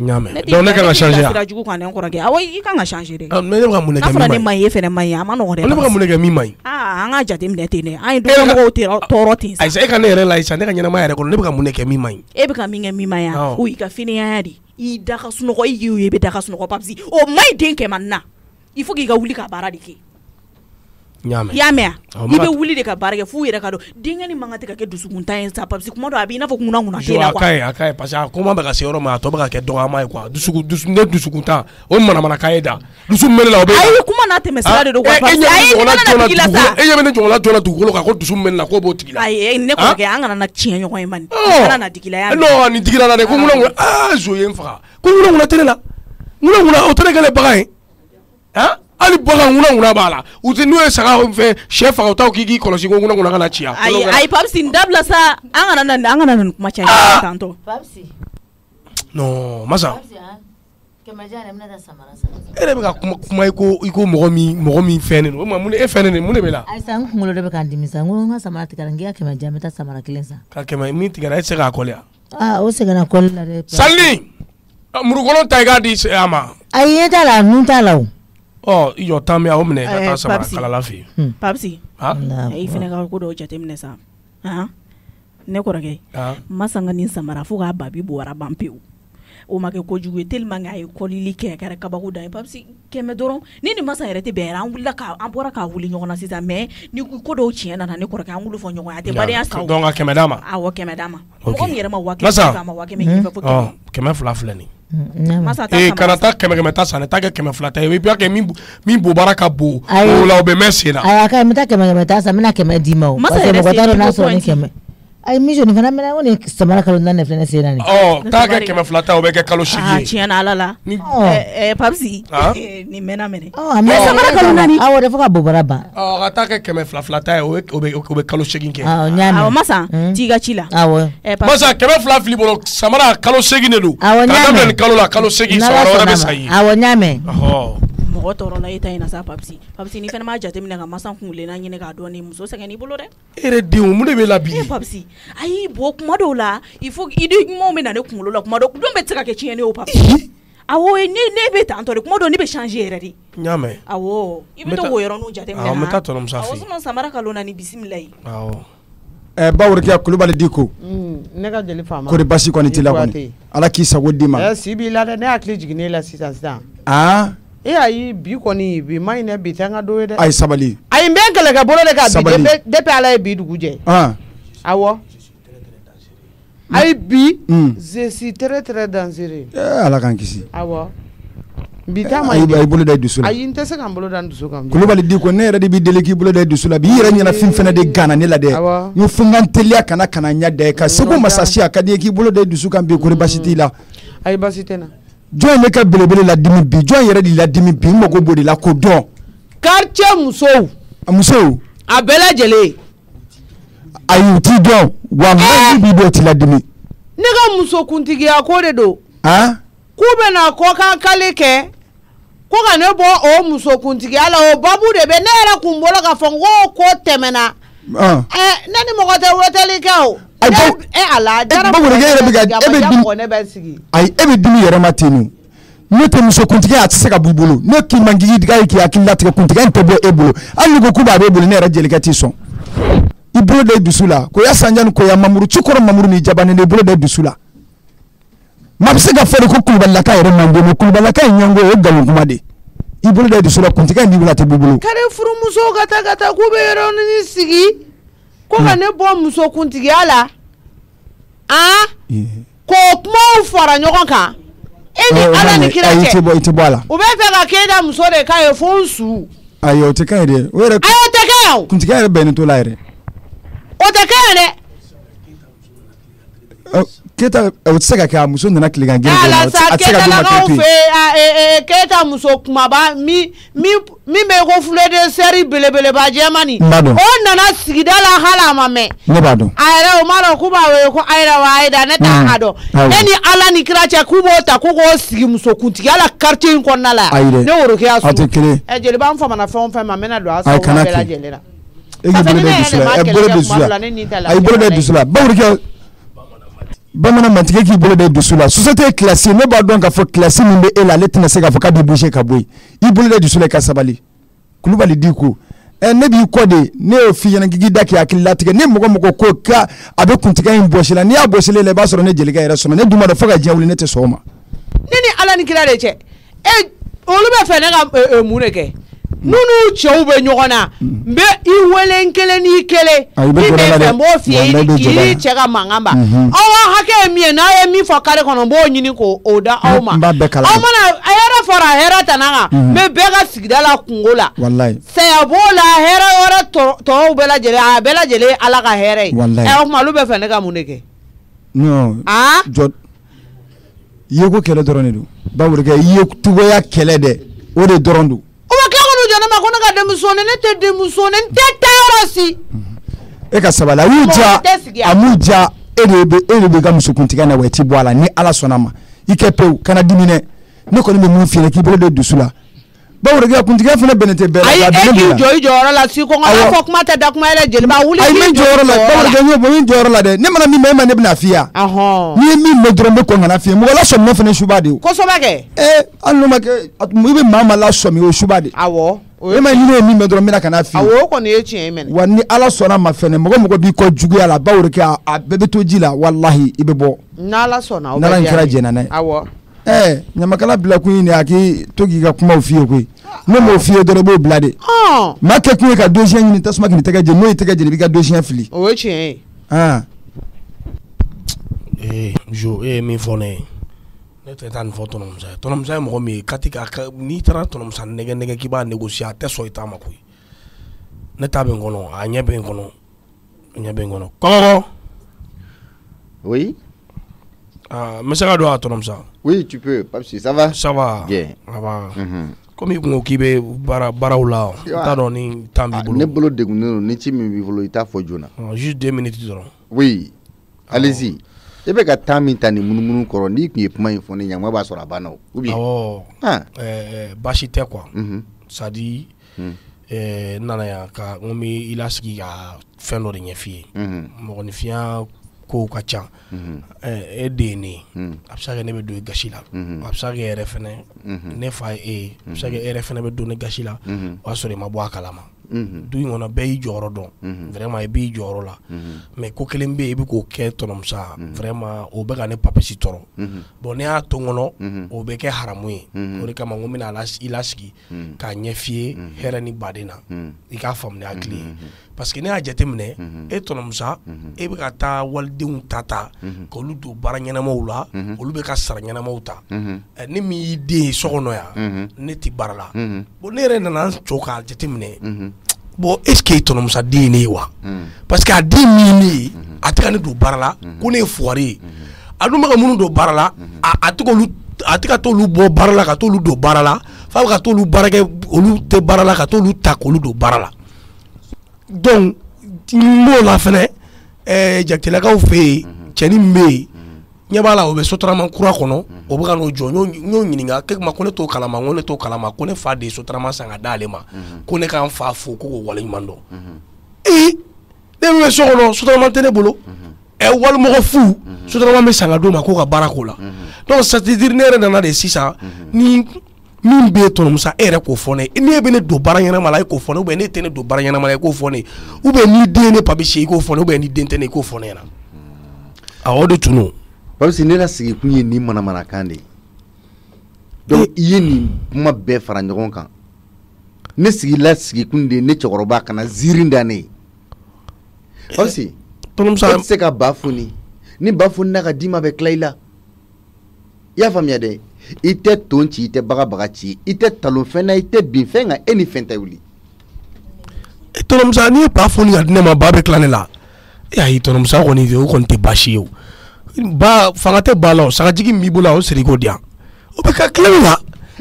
Donc ne kan ka changer ah ah, a. Sira jugu kan dɛ n kɔrɔkɛ. Awɔ i kan ka changer dɛ. Mais ne bɛ ka mun de kɛ min man ɲi. N'a fɔra ne man ɲi e fɛnɛ man ɲi a man nɔgɔn dɛ. Ne bɛ ka mun de kɛ min man ɲi. Aa an k'a jateminɛ ten dɛ an ye dukɔnɔmɔgɔw tɔɔrɔ ten sa. Ayisa e ka ne yɛrɛ lajɛ sa ne ka ɲɛnamaya yɛrɛ kɔnɔ ne bɛ ka mun de kɛ min man ɲi. E bɛ ka min ah, kɛ min man ɲi a o y'i ka fɛnɛya de ye i y'i da ka sunɔgɔ i ye o ye i bɛ da ka sunɔgɔ Papis o man ɲi den kɛmani na il faut que i ka wuli ka baara de kɛ y'a mɛn i bɛ wuli de ka baara kɛ f'u yɛrɛ ka dɔn denkɛ ni mankan tɛ ka kɛ dusukuntan ye sa parce que kuma dɔ a b'i n'a fɔ kunna kunna tɛ la quoi a ka ɲi a ka ɲi parce que a koma bɛ ka se yɔrɔ min a tɔ bɛ ka kɛ dɔgɔyama ye quoi dusuku dusu ne dusukuntan o ye manamanakan ye da dusu min bɛ ne la o bɛ ayi kuma n'a tɛmɛ sira de don quoi ah, parce e que a ye ɲɛ bɛ ne jɔn na dugukolo e ɲɛ bɛ ne jɔn na jɔn na dugukolo kan ko dusu min bɛ ne la k'o b'o tigi la ayi ne kɔrɔkɛ ah? an kana na tiɲɛ ɲɔgɔn ye man nin oh. kana na digi la yan eh, non nin digira la dɛ ko ŋuna ŋuna aa ah, zo ye n faga ko ŋuna ŋuna tɛ ne la ŋuna ŋuna o tɛ ne kɛlɛ bagan ye han hali bagan ŋunaŋuna b'a la u ti n'u ye saga fɛ sɛ faga u taw k'i k'i kɔlɔsi ko ŋunaŋuna kana ciya ayi ayi papisi n dabila sa an kana na an kana na nin kuma caya ah. tantɔ non masa e de bɛ ka kuma kuma i ko i ko mɔgɔ min mɔgɔ min fɛnnen don o tuma mun e fɛnnen don mun de bɛ la. ayisa n kunkolo de bɛ ka n dimi sa n ko n ka samara tigɛra n k'i ka kɛmɛ di yan n bɛ taa samara kelen san. ka kɛmɛ min tigɛra e tɛ se k'a kɔli wa. aa o sɛgɛnna kɔli la dɛ. salini murukolon ta i k'a di a ma. ayi ɲɛ t'a la nun t'a la o. ɔ i jɔ tan bɛ aw minɛ ka taa samara kalala fɛ yen. papisi hmm. i fana ka ko dɔw jateminɛ sa ne kɔrɔkɛ n ma samara fo k'a babi bɔra ban pewu o ma kɛ kojugu ye tellement que a ye kɔlili kɛ a kɛra kabako dan ye papisi kɛmɛ dɔrɔn ni nin masa yɛrɛ tɛ bɛn yɛrɛ an wulila ka an bɔra k'a wuli ɲɔgɔn na sisan mais ni ko dɔw tiɲɛ nana ne kɔrɔkɛ an y'olu fɔ ɲɔgɔn ye a tɛ badenya sa o donc kɛmɛ d'a ma awɔ kɛmɛ d'a ma mɔgɔ min yɛrɛ ma wa kɛmɛ masa a ma wa kɛmɛ kɛmɛ fila filɛ nin ye Eh, karata kɛmɛ kɛmɛ ta sanni ta kɛ kɛmɛ fila ta ye i b'a kɛ min bo baara ka bon o la o bɛ mɛn sen na. ayi a ka n bɛ taa kɛmɛ ta san n bɛna kɛmɛ d'i ma o parce que mɔgɔ t'a dɔn n'a sɔrɔ ni kɛmɛ ayi mission nin fana mɛnna ko nin samara kalo naani filɛ ne sen na nin. ɔ taa kɛ kɛmɛ fila ta o bɛ kɛ kalo seegin ye. tiɲɛ na ala la. ɛɛ papisi. nin mɛnna mɛnɛ. ɔ mɛ samara kalo naani. awɔ de fo ka bobara ban. ɔ ka taa kɛ kɛmɛ fila fila ta ye o bɛ o bɛ kalo seegin kɛ. awɔ n y'a mɛn. awɔ masa t'i ka ci la. awɔ. masa kɛmɛ fila fili bolo samara kalo seegin de don. awɔ n y'a la kalo seegin samara wɛrɛ bɛ awɔ n y'a mɛn. mɔgɔ tɔɔrɔ e ta in sa papisi papisi ni fana m'a jate minɛ ka masa kunna ɲini k'a dɔn muso sɛgɛn' bolo dɛ e denw mun de bɛ la e papisi a y'i bɔ kuma dɔw la i fɔ i di ɲumanw bɛ na ne kunkolo la kuma dɔn don bɛ se ka kɛ tiɲɛn o papi a e, ne bɛ taa tɔ kuma dɔn ne bɛ sji yɛrɛ de mɛ i bɛ taa woɔrɔn jate bɛ samara ka na ni bisimila bawya kulubali di ko hmm, ne ka basi kɔni t' la ala k'i sago d'i ma si b'i la dɛ ne hakili jigin' la sisan sisan e ayi bi kɔni bi ma ɲinɛ bi tɛ n ka do ye dɛ a ye sabali ayi n bɛ n kɛlɛkɛ bolo de kan bi depuis ala ye bi dugu jɛ awɔ ayi bi hmm. je suis très très dangereux ala k'an kisi awɔ bi ta ma ayi bolo da i dusu la ayi n tɛ se ka n bolo da n dusu kan kulubali di ko ne yɛrɛ de b'i deli k'i bolo da i dusu la bi i yɛrɛ ɲɛnafin fana de gana ne la dɛ n fo n ka n teliya kana kana n ɲɛ da i kan segu masasi a ka di i ye k'i bolo da i dusu kan bi kori basi t'i la ayi basi tɛ na jɔn in bɛ ka belebele ladimi bi jɔn yɛrɛ de ladimi bi n mago b'o de la ko dɔn. quartier musow. a musow. a bɛɛ lajɛlen. ayi u t'i dɔn wa maa b'i dɔn o t'i ladimi. ne ka musokuntigiya ko de don. k'u bɛna kɔkan kali kɛ ko ka ne bɔ o musokuntigiya la o babu de bɛ ne yɛrɛ kun bolo k'a fɔ n ko o ko tɛmɛna. ɛ ne ni mɔgɔ tɛ weteli kɛ o ɛbɛ wuli yɛrɛ bɛ ka e bɛ dimi ayi e bɛ dimi yɛrɛ ma ten de n'o tɛ muso kuntigi a tɛ se ka b'i bolo n'o k'i man k'i digi a ye k'i hakili latigɛ kuntigi in tɛ bɔ e bolo hali n'i ko k'u b'a b'e bolo ne yɛrɛ jelikɛ t'i sɔn i bolo de dusu la koya sanja koya mamuru cikɔrɔ mamuru ni jabani de i bolo de dusu la maa bɛ se ka fɔ de ko kulubalilaka yɛrɛ man bon mɛ kulubalilaka in ɲɛngo o ye nkalon kuma de i bolo de dusu la kuntigi in b'i bolo a tɛ b'i bolo. kari furumusow ka taa ka taa k'u bɛ yɔrɔ ni sigi ka hmm. ne bɔ musokuntigiya la an k'o kumaw fara ɲɔgɔn kan e ni oh, ala ni kira eh, cɛ i tɛ bɔ a la u bɛ fɛ ka k'e da muso de k'a ye fo n su. ayi o tɛ kɛ yen dɛ o yɛrɛ ayi o tɛ kɛ yen o kuntigiya yɛrɛ bɛnnen t'o la yɛrɛ. o tɛ kɛ yen dɛ. Oh keta o tɛ se ka kɛ a muso nana tilegan gɛn kɔnɔ a tɛ se ka d'u ma pewu pewu. Eh, alasa eh, eh, keta muso kumaba min bɛ ko fuleden sɛri belebeleba jɛman nin. n b'a dɔn o nana sigida la hali a ma mɛn. ne b'a dɔn. a yɛrɛ o m'a dɔn k'u b'a wele ko ayira wa ayida ne t'a dɔn. e ni ala ni kira cɛ k'u b'o ta k'u k'o sigi musokuntigiya la kariti in kɔnɔna la. ayi dɛ ne worokiya sun. aw tɛ kelen. ɛ jeliba n famana fɛn o fɛn ma n bɛna don a sɔrɔ bɛɛ lajɛlen na. e k'i bolo bɛ dusu la ɛ bolo bɛ dusu la a bolo bɛ dusu la bawurukɛ bamanan mantigi k'i bolo da i dusu la sosiyete ye kilasi ye ne b'a dɔn k'a fɔ kilasi min bɛ e la ale tɛna se k'a fɔ k'a b'i bouger ka bɔ yen i bolo da i dusu la i e ka sabali kulubali diko ɛ eh, ne b'i kɔ de ne y'o f'i ɲɛna k'i da k'i hakili latigɛ ni mɔgɔ mɔgɔ ko ka a bɛ kuntigɛ in bɔsi la n'i y'a bɔsi la i b'a sɔrɔ ne jelikɛ yɛrɛ sɔnna ne dun b'a dɔn fo ka diɲɛ wuli ne tɛ sɔn o ma. ne ni ala ni kira de cɛ e olu bɛ fɛ ne ka eh, mun de kɛ. Nunu cɛw bɛ ɲɔgɔn na n bɛ i wele n kelen n'i kelen i bɛ fɛ n b'o f'i ye i ni cɛ ka mankan ah? ba aw ka hakɛ ye min ye n'a ye min fɔ kare kɔnɔ n b'o ɲini k'o da aw ma aw mana a hɛrɛ fɔra a hɛrɛ tana kan n bɛ bɛɛ ka sigida la kungo la saya b'o la hɛrɛ wɛrɛ tɔw bɛɛ lajɛlen a bɛɛ lajɛlen ye ala ka hɛrɛ ye ɛ o tuma olu bɛ fɛ ne ka mun de kɛ. jɔ i ye ko kɛlɛ dɔrɔn de don bawo i ye tugoya kɛlɛ dɛ o de dɔrɔn don ne ma ko ne ka denmuso ne ne tɛ denmuso ne n tɛ taa yɔrɔ si. e ka sabali a y'u diya a m'u diya e de bɛ e de bɛ ka musokuntigiya na wa i ti bɔ a la ni ala sɔnna a ma i kɛ pewu kana dimi dɛ ne kɔni bɛ mun f'i ɲɛna k'i bolo don dusu la báwo de kɛ kuntigi fana bɛnnen tɛ bɛɛ la nka bɛnnen bɛ na ayi e k'i jɔ i jɔyɔrɔ la si kɔngɔ n'a fɔ kuma tɛ da kuma yɛrɛ jeliba wuli k'i jɔ i jɔyɔrɔ la báwo de kɛ n ye bɔ n jɔyɔrɔ la dɛ ne mana min mɛn e ma ne bɛna f'i ye n'i ye min mɛn dɔrɔn n bɛ kɔn ka na f'i ye mɔgɔ lasɔminna fana suba de o kosɛbɛ kɛ ɛɛ hali n'o ma kɛ a tun i bɛ maa maa lasɔmi o suba de awɔ e ma ni ye min mɛn dɔrɔn n bɛna ka na f'i ye awɔ o kɔni ye tiɲɛ ye mɛnɛ wa ni ala sɔnna a ma fɛnɛ mɔgɔ mɔgɔ b'i kɔ juguya la báwo de kɛ a bɛɛ bɛ to ji la walahi i bɛ bɔ n'ala sɔnna o bɛ diya n ye n'ala in kɛra jɛnna ye awɔ ɛ ɲamakala bilakun ye nin a k'i to k'i ka kumaw f'i ye koyi ne m'o f'i ye dɔrɔn i b'o bila de maa kɛ kun ye ka dosiyɛn ɲini tasuma k'i tɛgɛ jɛ n'o y'i tɛgɛ jɛ i b'i ka dosiyɛn fili. o ye tiɲɛ ye. ee eh. ah. eh, jo eh, e ye min fɔ ne ye ne tɛ taa nin fɔ tɔnɔmuso ye tɔnɔmuso ye mɔgɔ min ye kati k'a ka n'i taara tɔnɔmuso nɛgɛ nɛgɛ k'i b'a négocier a tɛ sɔn i e ta ma koyi ne ta bɛ n kɔnɔ a ɲɛ bɛ n kɔnɔ a ɲɛ bɛ n kɔnɔ kɔkɔ. oui. Mese kwa do a tonom sa? Oui, tu pe, papsi, sa va? Sa va. Komi yon kou kibè, bara ou la ou? Ta doni, tan bi bolo? Ne bolo dekounen, neti mimi bolo ita ah, fojouna. Jus 2 meniti tono. Oui, alezi. Ah. Ebe eh, eh, ka tan mi tan moun moun koron, ni kwenye pman yon fonen, yon mwen baso la ban ou. Basi te kwa. Sa mm-hmm. di, mm. eh, nanaya, kwa yon mi ilas ki a fen do de nye fie. Mwen mm-hmm. koni fia ou, kow ka ca mhm. eh, e de mhm. a bɛ se ne bɛ don i gasi la mhm. a bɛ se ka yɛrɛ fɛnɛ ne fa ye e ye a bɛ se e yɛrɛ fɛnɛ bɛ don ne gasi la o y'a sɔrɔ i ma bɔ a kalama du in kɔnɔ bɛɛ y'i jɔyɔrɔ dɔn vraiment i b'i jɔyɔrɔ la mais ko kelen bɛ yen i be k'o kɛ tɔnɔmuso vraiment o bɛ ka ne papisi tɔrɔ bon ne y'a to n kɔnɔ o bɛ kɛ haramu ye o de kama ko n i lasigi k'a ɲɛ f'i hɛrɛ ni baden na i k'a faamuya a hakili ye parce que ne y'a jate minɛ e tɔnɔmusa e bɛ ka taa walidenw ta ta k'olu don baara ɲɛnamaw la olu bɛ ka sara ɲɛnamaw ta ne min y'i den ye so kɔnɔ yan ne tɛ baara la bon ne yɛrɛ nana n jɔ k'a jate minɛ bon est ce que e tɔnɔmusa den ye ne ye wa parce que a den min ye ne ye a tɛ ka ne don baara la ko ne ye fugari ye a dun bɛ ka minnu don baara la a tɛ k'olu a tɛ ka t'olu bɔ baara la ka t'olu don baara la f'a bɛ ka t'olu baarakɛ olu tɛ baara la ka t'olu ta k'olu don baara la donc n b'o la fɛnɛ ɛɛ eh, jateminɛkaw fɛ yen mhm. cɛnin min bɛ mhm. yen ɲɛ b'a la o bɛ sotarama kura kɔnɔ mhm. o bɛ ka n'o jɔ n y'o ɲininka k'e ma ko ne t'o kalama ko ne t'o kalama ko ne fa de ye sotarama san ka d'ale ma ko ne k'an fa fo ko k'o waleɲuman dɔn ee ne min bɛ so kɔnɔ sotarama tɛ ne bolo ɛ walimɔgɔ fu sotarama bɛ san ka d'o ma k'o ka baara k'o la donc c'est à dire ne yɛrɛ nana de sisan ni. min bɛ tɔnɔmusa e yɛrɛ k'o fɔ ne ye n'e bɛ ne don baara ɲɛnama la e k'o fɔ ne ye ne tɛ ne don baara ɲɛnama la e k'o fɔ ne ye n'i den ne papi se i k'o fɔ ne ye n'i den tɛ ne i k'o fɔ ne ɲɛna a o de tun don. bamuso ne la sigikun ye nin manamanakan de ye dɔnku e i ye nin kuma bɛɛ fara ɲɔgɔn kan ne sigila sigikun de ye ne cɛkɔrɔba kana ziiri da ne ye bamuso e, tɔnɔmusa e tɛ se ka ba foni ni ba foni n'a ka d'i ma bɛ tila i la i y'a faamuya dɛ. i tɛ ton ci i tɛ bagabaga ci i tɛ talonfɛn na i tɛ binfɛn kan e ni fɛn tɛ wuli e tɔnɔmusa n'i ye ba foni ka di ne ma ba bɛ tila ne la e ayi tɔnɔmusa kɔni o kɔni tɛ baasi ye o ba fanga tɛ ba la o sagajigi min b'i bolo o siri ko di yan o bɛ ka kelen la.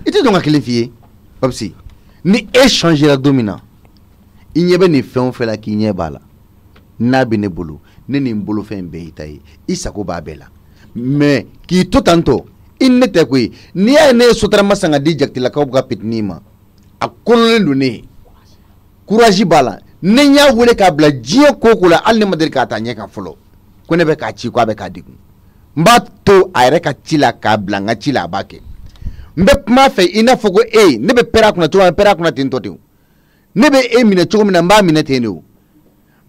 i tɛ dɔn ka kelen f'i ye babisi ni e changera don min na i ɲɛ bɛ nin fɛn o fɛn la k'i ɲɛ b'a la n'a bɛ ne bolo ne ni n bolofɛn bɛɛ y'i ta ye i sago b'a bɛɛ la mɛ k'i to tan tɔ in ne tɛ koyi n'i y'a ye ne ye sotarama san ka di jatilakaw ka pitini ma a kololen don ne ye kurazi b'a la ne n y'a wele k'a bila diɲɛ ko ko la hali ne ma deli k'a ta ɲɛ kan fɔlɔ ko ne bɛ k'a ci ko a bɛ k'a degun n b'a to a yɛrɛ ka ci la k'a bila eh, eh, n ka ci la a b'a kɛ n bɛ kuma a fɛ i n'a fɔ ko e ye ne bɛ pɛrɛn a kunna cogo min na pɛrɛn a kunna ten tɔ ten o ne bɛ e minɛ cogo min na n b'a minɛ ten de o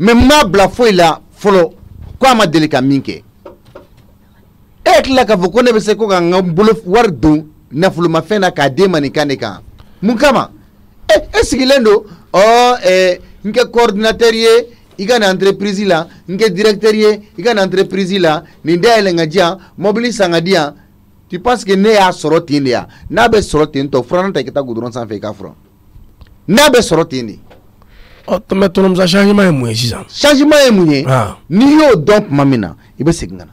mɛ n m'a bila foyi la fɔlɔ ko a ma deli ka min kɛ. e hakilila k'a fɔ ko ne bɛ se ko ka n ka bolo wari don nafolomafɛn na k'a den ma nin kan de kan mun kama e e sigilen don ɔ ɛɛ n kɛ coordinateur ye i ka nin entreprise la n kɛ directeur ye i ka nin entreprise la nin dayɛlɛ n ka di yan mobili san ka di yan tu penses que ne y'a sɔrɔ ten de ya n'a bɛ sɔrɔ ten tɔ furanna ta i ka taa goudron sanfɛ i ka furan n'a bɛ sɔrɔ ten de. ɔ tɔnɔ tɔnɔmusa changement ye mun ye sisan. changement ye mun ye. n'i y'o dɔn tuma min na i bɛ segin ka na.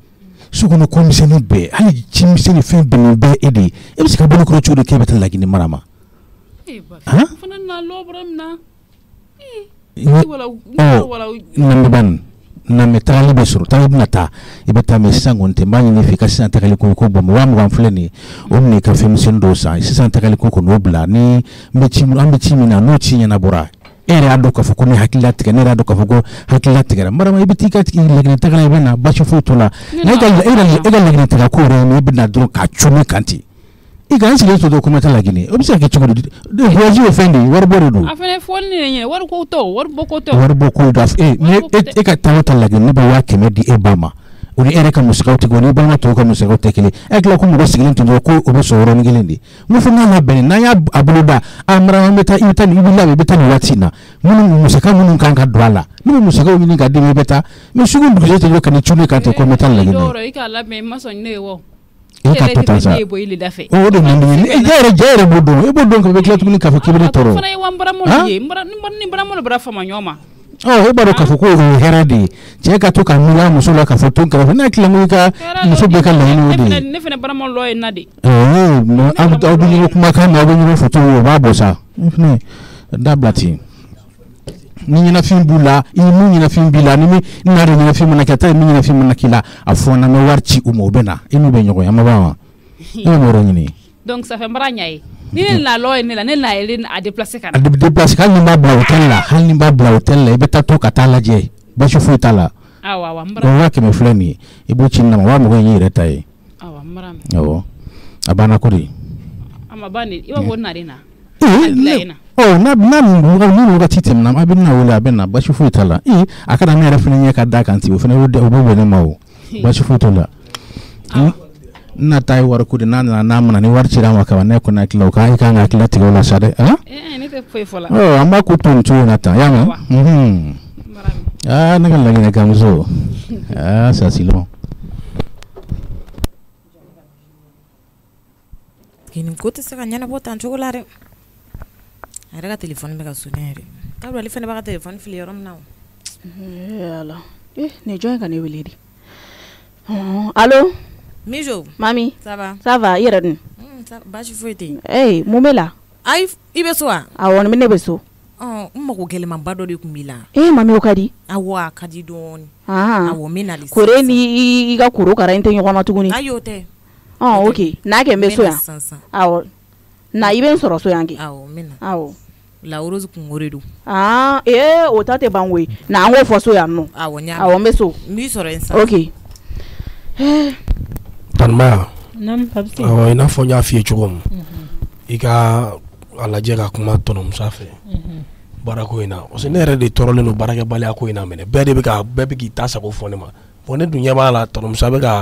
sokɔnɔ ko misɛnnin bɛɛ hali ci misɛnnin fɛn bɛɛ nin bɛɛ e de ye e bɛ se ka bolo kɔrɔ cogo di k'e bɛ taa lagini mara ma. Eh, fana na tagali bɛ sɔrɔ tagali bɛna taa i bɛ taa mɛ sisan kɔni tɛ n b'a ɲini fɛ i ka sisan tagali ko ko bɔn wa mugan filɛ nin ye o minɛ i ka fɛn misɛnnin dɔw san sisan tagali ko kɔni o bila ni an bɛ ci min na n'o ci ɲɛnabɔra e yɛrɛ y'a dɔn k'a fɔ ko ne hakilila tigɛ ne yɛrɛ y'a dɔn k'a fɔ ko hakilila tigɛra madama i bɛ t'i ka na basi foyi t'o la e ko yɛrɛ ye i bɛ k'a cun kan ten i ka n kuma tɛ laginɛ o bɛ se ka kɛ cogo di voyage ye fɛn de ye waribɔ de don a fana ye fɔli de ye wariko e ka taa o ne bɛ waa kɛmɛ e ba u ni e yɛrɛ ka musakaw tɛ kelen u tɔw ka musakaw tɛ kelen a ye ko mɔgɔ sigilen tun dɔrɔn ko o bɛ sɔn yɔrɔnin kelen de n ko fo n'a labɛnnen n'an y'a bolo da a mara an bɛ taa i bɛ taa nin i bɛ labɛn i bɛ taa nin waati in na minnu musaka minnu kan ka don a la n'u bɛ musakaw ɲini ka d'i i bɛ taa mɛ sugu dugusɛ tɛ jɔ ka nin cun kan ten ko n bɛ taa lajɛ n'a ye. i k'a to tan sa o de man di ne jɛ yɛrɛ jɛ yɛrɛ b'o dɔn e b'o dɔn ka bɛ tila tuguni k'a fɔ k'i bɛ ne tɔɔrɔ. o fana ye wa n baramuso ye n baramuso bara fama ɲɔgɔn ma ɔ e ko o ye hɛrɛ de ye ka to ka miiri muso la k'a to kɛrɛfɛ n'a tila i ka muso bɛɛ ka laɲini o de ye na ɲɔgɔn kumakan na aw bɛ ɲɔgɔn o b'a bɔ sa ni ɲɛnafin b'u la i ni ɲɛnafin b'i la ni n'a dɔn ɲɛnafin mana kɛ ta ɲɛnafin mana a na wari ci u ma bɛ na e n'u bɛ ɲɔgɔn ye wa ne ma yɔrɔ ɲini donc ɲa ye ni ne nana lɔ ne la ne nana yɛlɛ a déplacer ka na. a déplacer hali ni n b'a bila hôtel la hali ni n b'a bila hôtel la i bɛ taa to ka taa lajɛ basi foyi t'a la. awɔ awɔ n bara. donc waa kɛmɛ filɛ nin ye i b'o ci nin na ma waa mɔgɔ in y'i yɛrɛ ta ye. awɔ n bara mɛn. awɔ a banna ko de. a ma ban de i b'a fɔ ko n ee, na. ni wagati tɛmɛna a bɛ na wele a bɛ na basi foyi t'a la ee, a kana ne yɛrɛ fana ɲɛ ka da kan ten o fana o b'o bɛn ne ma o ee. basi foyi t'o la nata i wari kudi n'a nana n'a mana ni war cira ma ka ne kun hakili o k'a i kan ka hakilila tigɛ eh, eh, eh la sa dɛ an b'a oh amba nin cogo in na ta y'a ma mm-hmm. ah mɛn aa ne ka muso ah sa sasilɔn nin ko tɛ se ka ɲɛnabɔ tan cogo la dɛ a yɛrɛ ka telefɔni bɛ ka sunnen yɛrɛ kabila ale fana b'a ka telefɔni fili yorom min na o eh, ala eh ne ye ka ne wele Oh, alo Mijo. Mami. Ça va. Ça va yɛrɛ dun. Baasi foyi tɛ yen. Ee mun bɛ la. Ayi ah, i bɛ so wa. Awɔ ah, ne bɛ so. Ɔ n mago gɛlɛmanba dɔ de tun b'i la. Ee mami o ka di. Awɔ ah, a ka di dɔɔni. Awɔ n bɛ na de. Kore ni i ka korokara in tɛ ɲɔgɔn na tuguni. Ayi o tɛ. ok n'a kɛ n bɛ so yan. N bɛ na sisan sisan. Awɔ na i bɛ n sɔrɔ so yan kɛ. Awɔ n bɛ na. Awɔ. La rose de don. ee eh, o ta tɛ ban koyi. Na an k'o fɔ so yan nɔ. Awɔ n y'a mɛn. Awɔ n bɛ so. N b'i sɔrɔ yen sisan. Ok. Eh tanimaya fɔ n y'a f'i ye cogo min i ka a lajɛ ka kuma tɔnɔmusa fɛ mm-hmm. baarako in na ne yɛrɛ de tɔɔrɔlen don baarakɛbaliya ko in na mɛnɛ bɛɛ de bɛ ka bɛɛ bɛ k'i ta sago fɔ ne ma bon ne dun ɲɛ b'a la tɔnɔmusa bɛ ka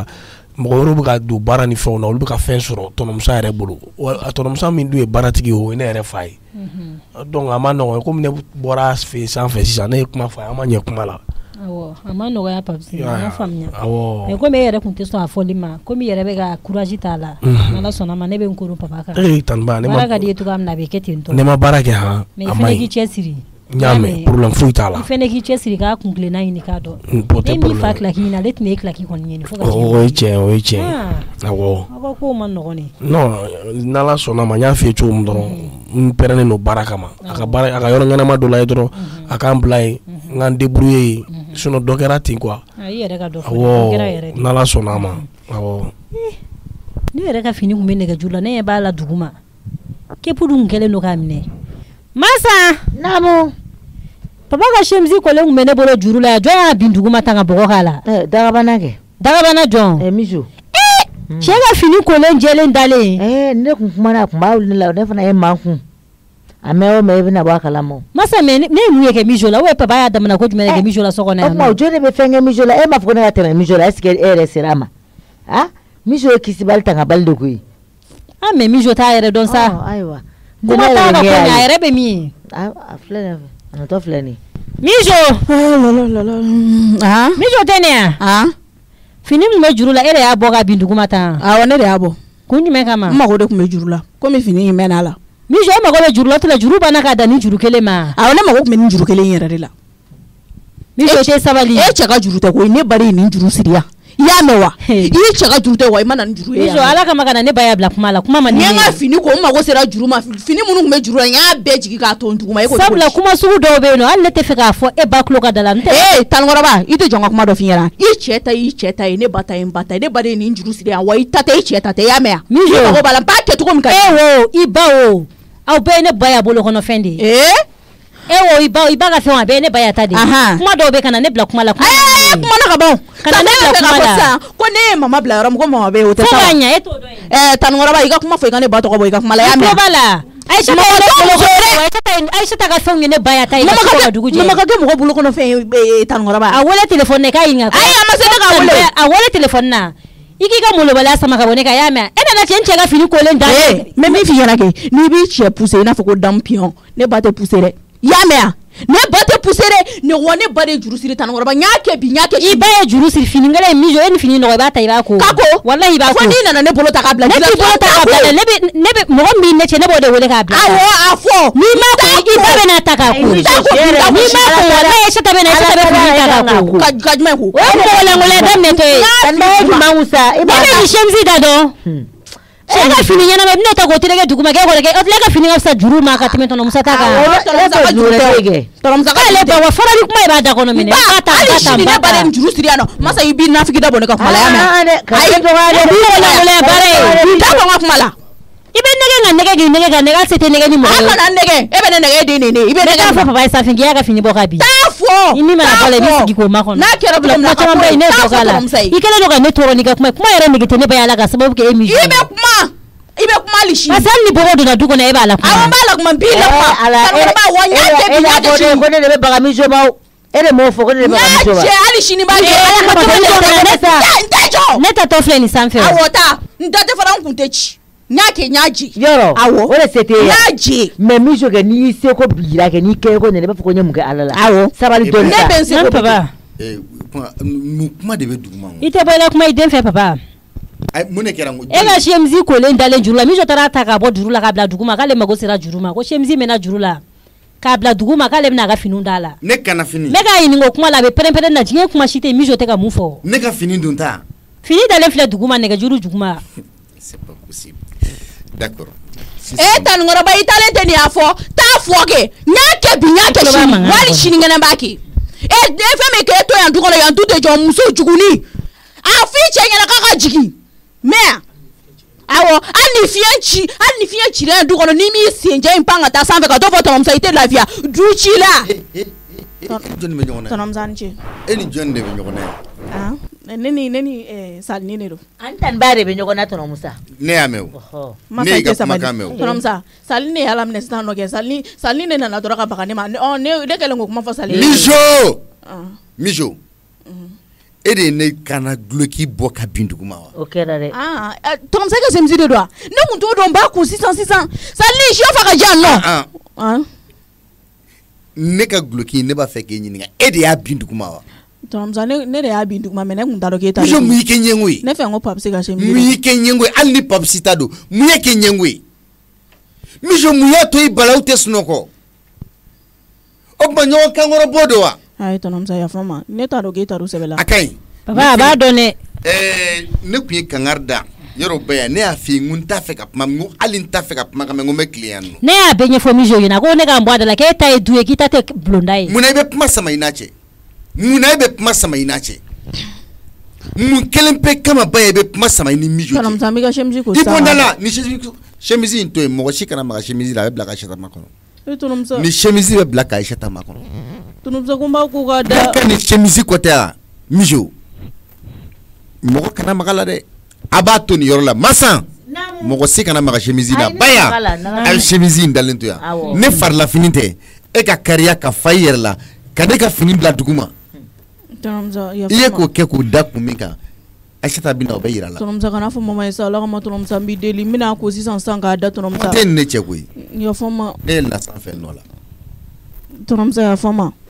mɔgɔ wɛrɛw bɛ ka don baara ni fɛnw na olu bɛ ka fɛn sɔrɔ tɔnɔmusa yɛrɛ bolo a tɔnɔmusa min dun ye baaratigi o ye ne yɛrɛ fa ye mm-hmm. donc a ma nɔgɔn komi ne bɔra fɛ sanfɛ sisan ne ye kuma fɔ a ye a ma ɲɛ kuma la awɔ a ma nɔgɔya papisi n y'a faamuya awɔ komi e yɛrɛ tɛ sɔn a fɔli ma komi i yɛrɛ bɛ ka t'a la n'ala sɔnna ma ne bɛ n koron papa kan ee ne ma baara ka di min na a bɛ kɛ ten tɔ ne ma baara kɛ han a ma ɲi i fana k'i n y'a mɛn problème foyi t'a la i fana k'i k'a ɲini k'a dɔn fa kilaki ɲini ale e kilaki kɔni ɲini fo ka o ye tiɲɛ o ye tiɲɛ awɔ aw ka kow ma nɔgɔn non n'ala sɔnna ma n y'a f'i ye cogo min dɔrɔn n pɛrɛnnen don baara kama a ka baara a ka yɔrɔ ɲɛnama dɔ la ye dɔrɔn a k'an bila n débrouiller sinɔn dɔ kɛra ten kuwa awɔ n'ala sɔnna a ma awɔ ah, eh. ne yɛrɛ ka fini kun bɛ nɛgɛjuru la ne ɲɛ b'a la dugu ma kepu dun kɛlen don k'a minɛ masa naamu papa ka semisi kɔlen kun bɛ ne bolo juru la yan jɔn y'a bin dugu ma tan ka bɔgɔ k'a la dagabana kɛ dagabana jɔn eh, eh miso cɛ eh, ka fini kolen jɛlen dalen ne kun kumana a kun b'a wuli ne la ne fana ye maa kun a mɛ o mɛ i bɛna bɔ a kalama. masa mɛ ne ye mun ye kɛ mijo ah, la o ye papa y'a damana ko jumɛn de kɛ mijo la so kɔnɔ yan nɔ. o tuma o jɔn de bɛ fɛn kɛ mijo la e m'a fɔ ko ne ka tɛmɛ mijo la ɛseke e yɛrɛ sera a ma a mijo ye kisibali tangabali de koyi. a mɛ mijo t'a yɛrɛ dɔn sa. ayiwa kuma t'a la kɔni a yɛrɛ bɛ min ye. a filɛ nin ye a natɔ filɛ nin ye. mijo. mijo tɛ ne yan. fini min bɛ juru la e de y'a bɔ ka bin duguma tan. awɔ ne de y'a bɔ. kun jumɛn kama. n mago de tun bɛ juru la komi fini in mɛnna a la. mi sɔ e mago bɛ juru la tila juru banna k'a da juru kelen ma awɔ ne mago tun bɛ nin juru kelen yɛrɛ de la min sɔ tɛ sabali e, e cɛ ka juru tɛ koyi ne bari ye nin juru siriya i y'a mɛn wa i y'i e cɛ ka juru tɛ wa i ma na nin juru ye yan ala kama ka na ne ba y'a bila kuma la kuma ma ni ye n ka fini ko n mago sera juru ma fini minnu tun bɛ juru la n y'a bɛɛ jigin k'a to n dugu ma e ko sabula kuma sugu dɔw bɛ yen nɔ hali ne tɛ fɛ k'a fɔ e ba tulo ka da la n tɛ ee tanikɔrɔba i tɛ jɔn ka kuma dɔ f'i ɲɛna i e cɛ ta y'i cɛ ta ye ne ba ta ye n ba ta ye ne ba de ye nin juru siri yan wa i ta tɛ i cɛ ta tɛ i y'a mɛn yan min mago b'a la n b'a kɛ cogo min ka di e wo i ba wo aw bɛɛ ye ne ba y'a bolo kɔnɔfɛn de ye e wo i ba i ba ka fɛnw a bɛɛ ye ne ba y'a ta de ye kuma dɔw bɛ ka na ne bila kuma la kuma la kuma na ka ban ka na ne bila kuma la ko ne ye mama bila yɔrɔ min ko mama bɛ yen o tɛ saba fo k'a ɲɛ e t'o dɔn yɛrɛ ɛɛ tanikɔrɔba i ka kuma fɔ i ka ne ba tɔgɔ bɔ i ka kuma la y'a mɛn i tulo b'a la. Aisha ta ka fɛnw ye ne ba y'a ta ye ka so ka dugu jɛ mama ka kɛ mɔgɔ bolo kɔnɔfɛn ye tanikɔrɔba a wele telefɔni na i k'a ɲininka a ye a ma se ne k'a wele a wele telefɔni na i k'i ka molobaliya sama ka bɔ ne kan y'a mɛn e nana cɛ n cɛ ka fini kolen da mɛ eh, min f'i ɲɛna kɛ n'i b'i cɛ puse i n'a fɔ ko danpiyɔn ne ba tɛ puse dɛ y'a mɛn ne ba tɛ pusere ne wa ne ba de juru siri tanukɔrɔba n y'a kɛ bi n y'a kɛ sini i ba ye juru siri fini kelen min jɔ e ni fini nɔgɔ i b'a ta i b'a ko ka ko walahi i b'a ko fo n'i nana ne bolo ta k'a bila ne t'i bolo ta k'a bila ne bɛ ne bɛ mɔgɔ min ne cɛ ne b'o de wele k'a bila awɔ a fɔ n'i ma ko i ba bɛ na ta k'a ko n'i ma ko walahi sata bɛ na sata bɛ fini ta k'a ko ka ka jumɛn ko o ye mɔgɔ lankolon ye daminɛ to ye ne bɛ nin sɛmisi da dɔn hmm. e ka fini ɲɛnama i bɛna ta k'o tereke duguma k'e kɔni kɛ o tila ka fini ka fisa juru ma ka tɛmɛ tɔnɔmusata kan. awɔ e bɛ juru tɛ kɛ. tɔnɔmusaka k'ale ba wa farali kuma i b'a da kɔnɔ minɛ. ba ta hali sini ba de siri yan masa i b'i nafigi da bɔ ne ka kuma la yan mɛ. ayi o b'i kɔnɔ wolo baara ye. t'a bɔ n ka kuma la ibe nege nga nege gi nege ga nega sete nege ni mo ako na nege ebe na nege di nini ibe nege fa papa safi ngi aga fini boka bi tafo imi mara pale mi sigi ko makon na kero problem na ko mbe ne boka la ikele doka ne toro ni ka kuma kuma yere nege tene bayala ga sababu ke emi ibe kuma ibe kuma lishi basa ni bogo dona na ebe ala kuma awon bala kuma bi la kuma ala ba wanya de bi ya de shi ko ne be baga mi joba ere eh, mo fo ko ne be baga mi joba ni ba ye ala ka eh, eh, to ne ta ne ta to ne ta to fle ni sanfe awota ntata fara n'a kɛ n y'a jigi. yɔrɔ awɔ o de se t'e ye. n y'a jigi. mɛ min su n'i y'i seko yira kɛ n'i kɛko ɲɛna i b'a fɔ ko n ye mun kɛ ala la. awɔ sabali dɔɔni ta ne bɛ n seko papa. Eh, kuma nin mm, kuma de bɛ duguma. i tɛ bɔ i la kuma i den fɛ papa. ayi mun de kɛra n ko. e ka sɛmisi kolen dalen juru la min taara ta k'a bɔ juru la k'a bila dugu ma k'ale mago sera juru ma ko sɛmisi mɛnna juru la k'a bila dugu ma k'ale bɛna a ka finiw d'a la. ne kana fini. ne k'a ɲininka o kuma la a bɛ pɛrɛnpɛrɛn na diɲɛ kuma si tɛ yen min tɛ ka mun fɔ. ne ka fini dun ta. fini dalen filɛ dugu ma nɛgɛjuru dugu ma. c'est pas possible. d'accord e tanukɔrɔba i talen tɛ nin y'a fɔ t'a fɔ kɛ n y'a kɛ bi n y'a kɛ sini wali sinikɛnɛ b'a kɛ e fɛn min k'e to yan du kɔnɔ yan du tɛ jɔ muso juguni a f'i cɛ ɲɛna k'a ka jigin mɛ awɔ hali ni fiɲɛ ci hali ni fiɲɛ cira yan du kɔnɔ n'i m'i senjɛ in pan ka taa sanfɛ ka dɔ fɔ tɔmɔmuso i tɛ lafiya du ci la. jɔnni bɛ ɲɔgɔn na tɔnɔmuso ni ce. e ni jɔnni de bɛ ɲɔgɔn na yan. neni neni eh, sali nene do an tani nana dɔrɔn ka baga ne ma ne ɔ oh, ne ne e ah. mhm. de ne kana gloki bɔ ka bin dugu ma wa ah, eh, don ne tun t'o dɔn b'a kun sisan sisan sali sio fa ka jan nɔ ah, ne ka duloki ne b'a fɛ k'e ɲininka e de y'a bin dugu wa Tɔnɔmuso ne ne de y'a bin duguma mɛ ne kun t'a dɔn k'e ta don. mun y'i kɛ ɲɛngo ye. ne fɛ n ko papisi ka se mun y'i kɛ ɲɛngo ye hali ni papisi ta don mun y'i kɛ ɲɛngo y'a to i balaw ne t'a dɔn k'e ta don sɛbɛ la. papa a b'a ne tun kangarda. kangari da ne y'a f'i ye n ko n t'a fɛ ka kuma n t'a fɛ ka kuma kan ne abe bɛɛ ɲɛfɔ monsieur ɲɛna ko ne ka n bɔ a da la k'e ta du ye k'i ta tɛ munna e bɛ kuma samaɲina cɛ mun kelen pe kama ba ye i bɛ kuma samaɲini mijo cɛ i bɔndala ni semisi in to yen mɔgɔ si kana maga semisi la a bɛ bila ka sɛtama kɔnɔ ni semisi bɛ bila ka ye sɛtama kɔnɔ n'a ka ni semisi kɔtɛ a mijo mɔgɔ kana maga la dɛ a b'a to nin yɔrɔ la masan mɔgɔ si kana maga semisi la baya a ye semisi in dalen to yan ne farilafini tɛ e ka kariya ka fa i yɛrɛ la ka ne ka fini bila dugu ma i ye k'o kɛ k'u da kun min kan aisata bɛna o bɛ yira la. tɔnɔmuso kana fɔ mama ye sa ala kama tɔnɔmuso n b'i deli n bɛna ko sisan sisan k'a da tɔnɔmuso. kuma tɛ nin ne cɛ koyi. y'a fɔ n ma. ne ye na sanfɛ nɔ la. tɔnɔmuso y'a fɔ n ma.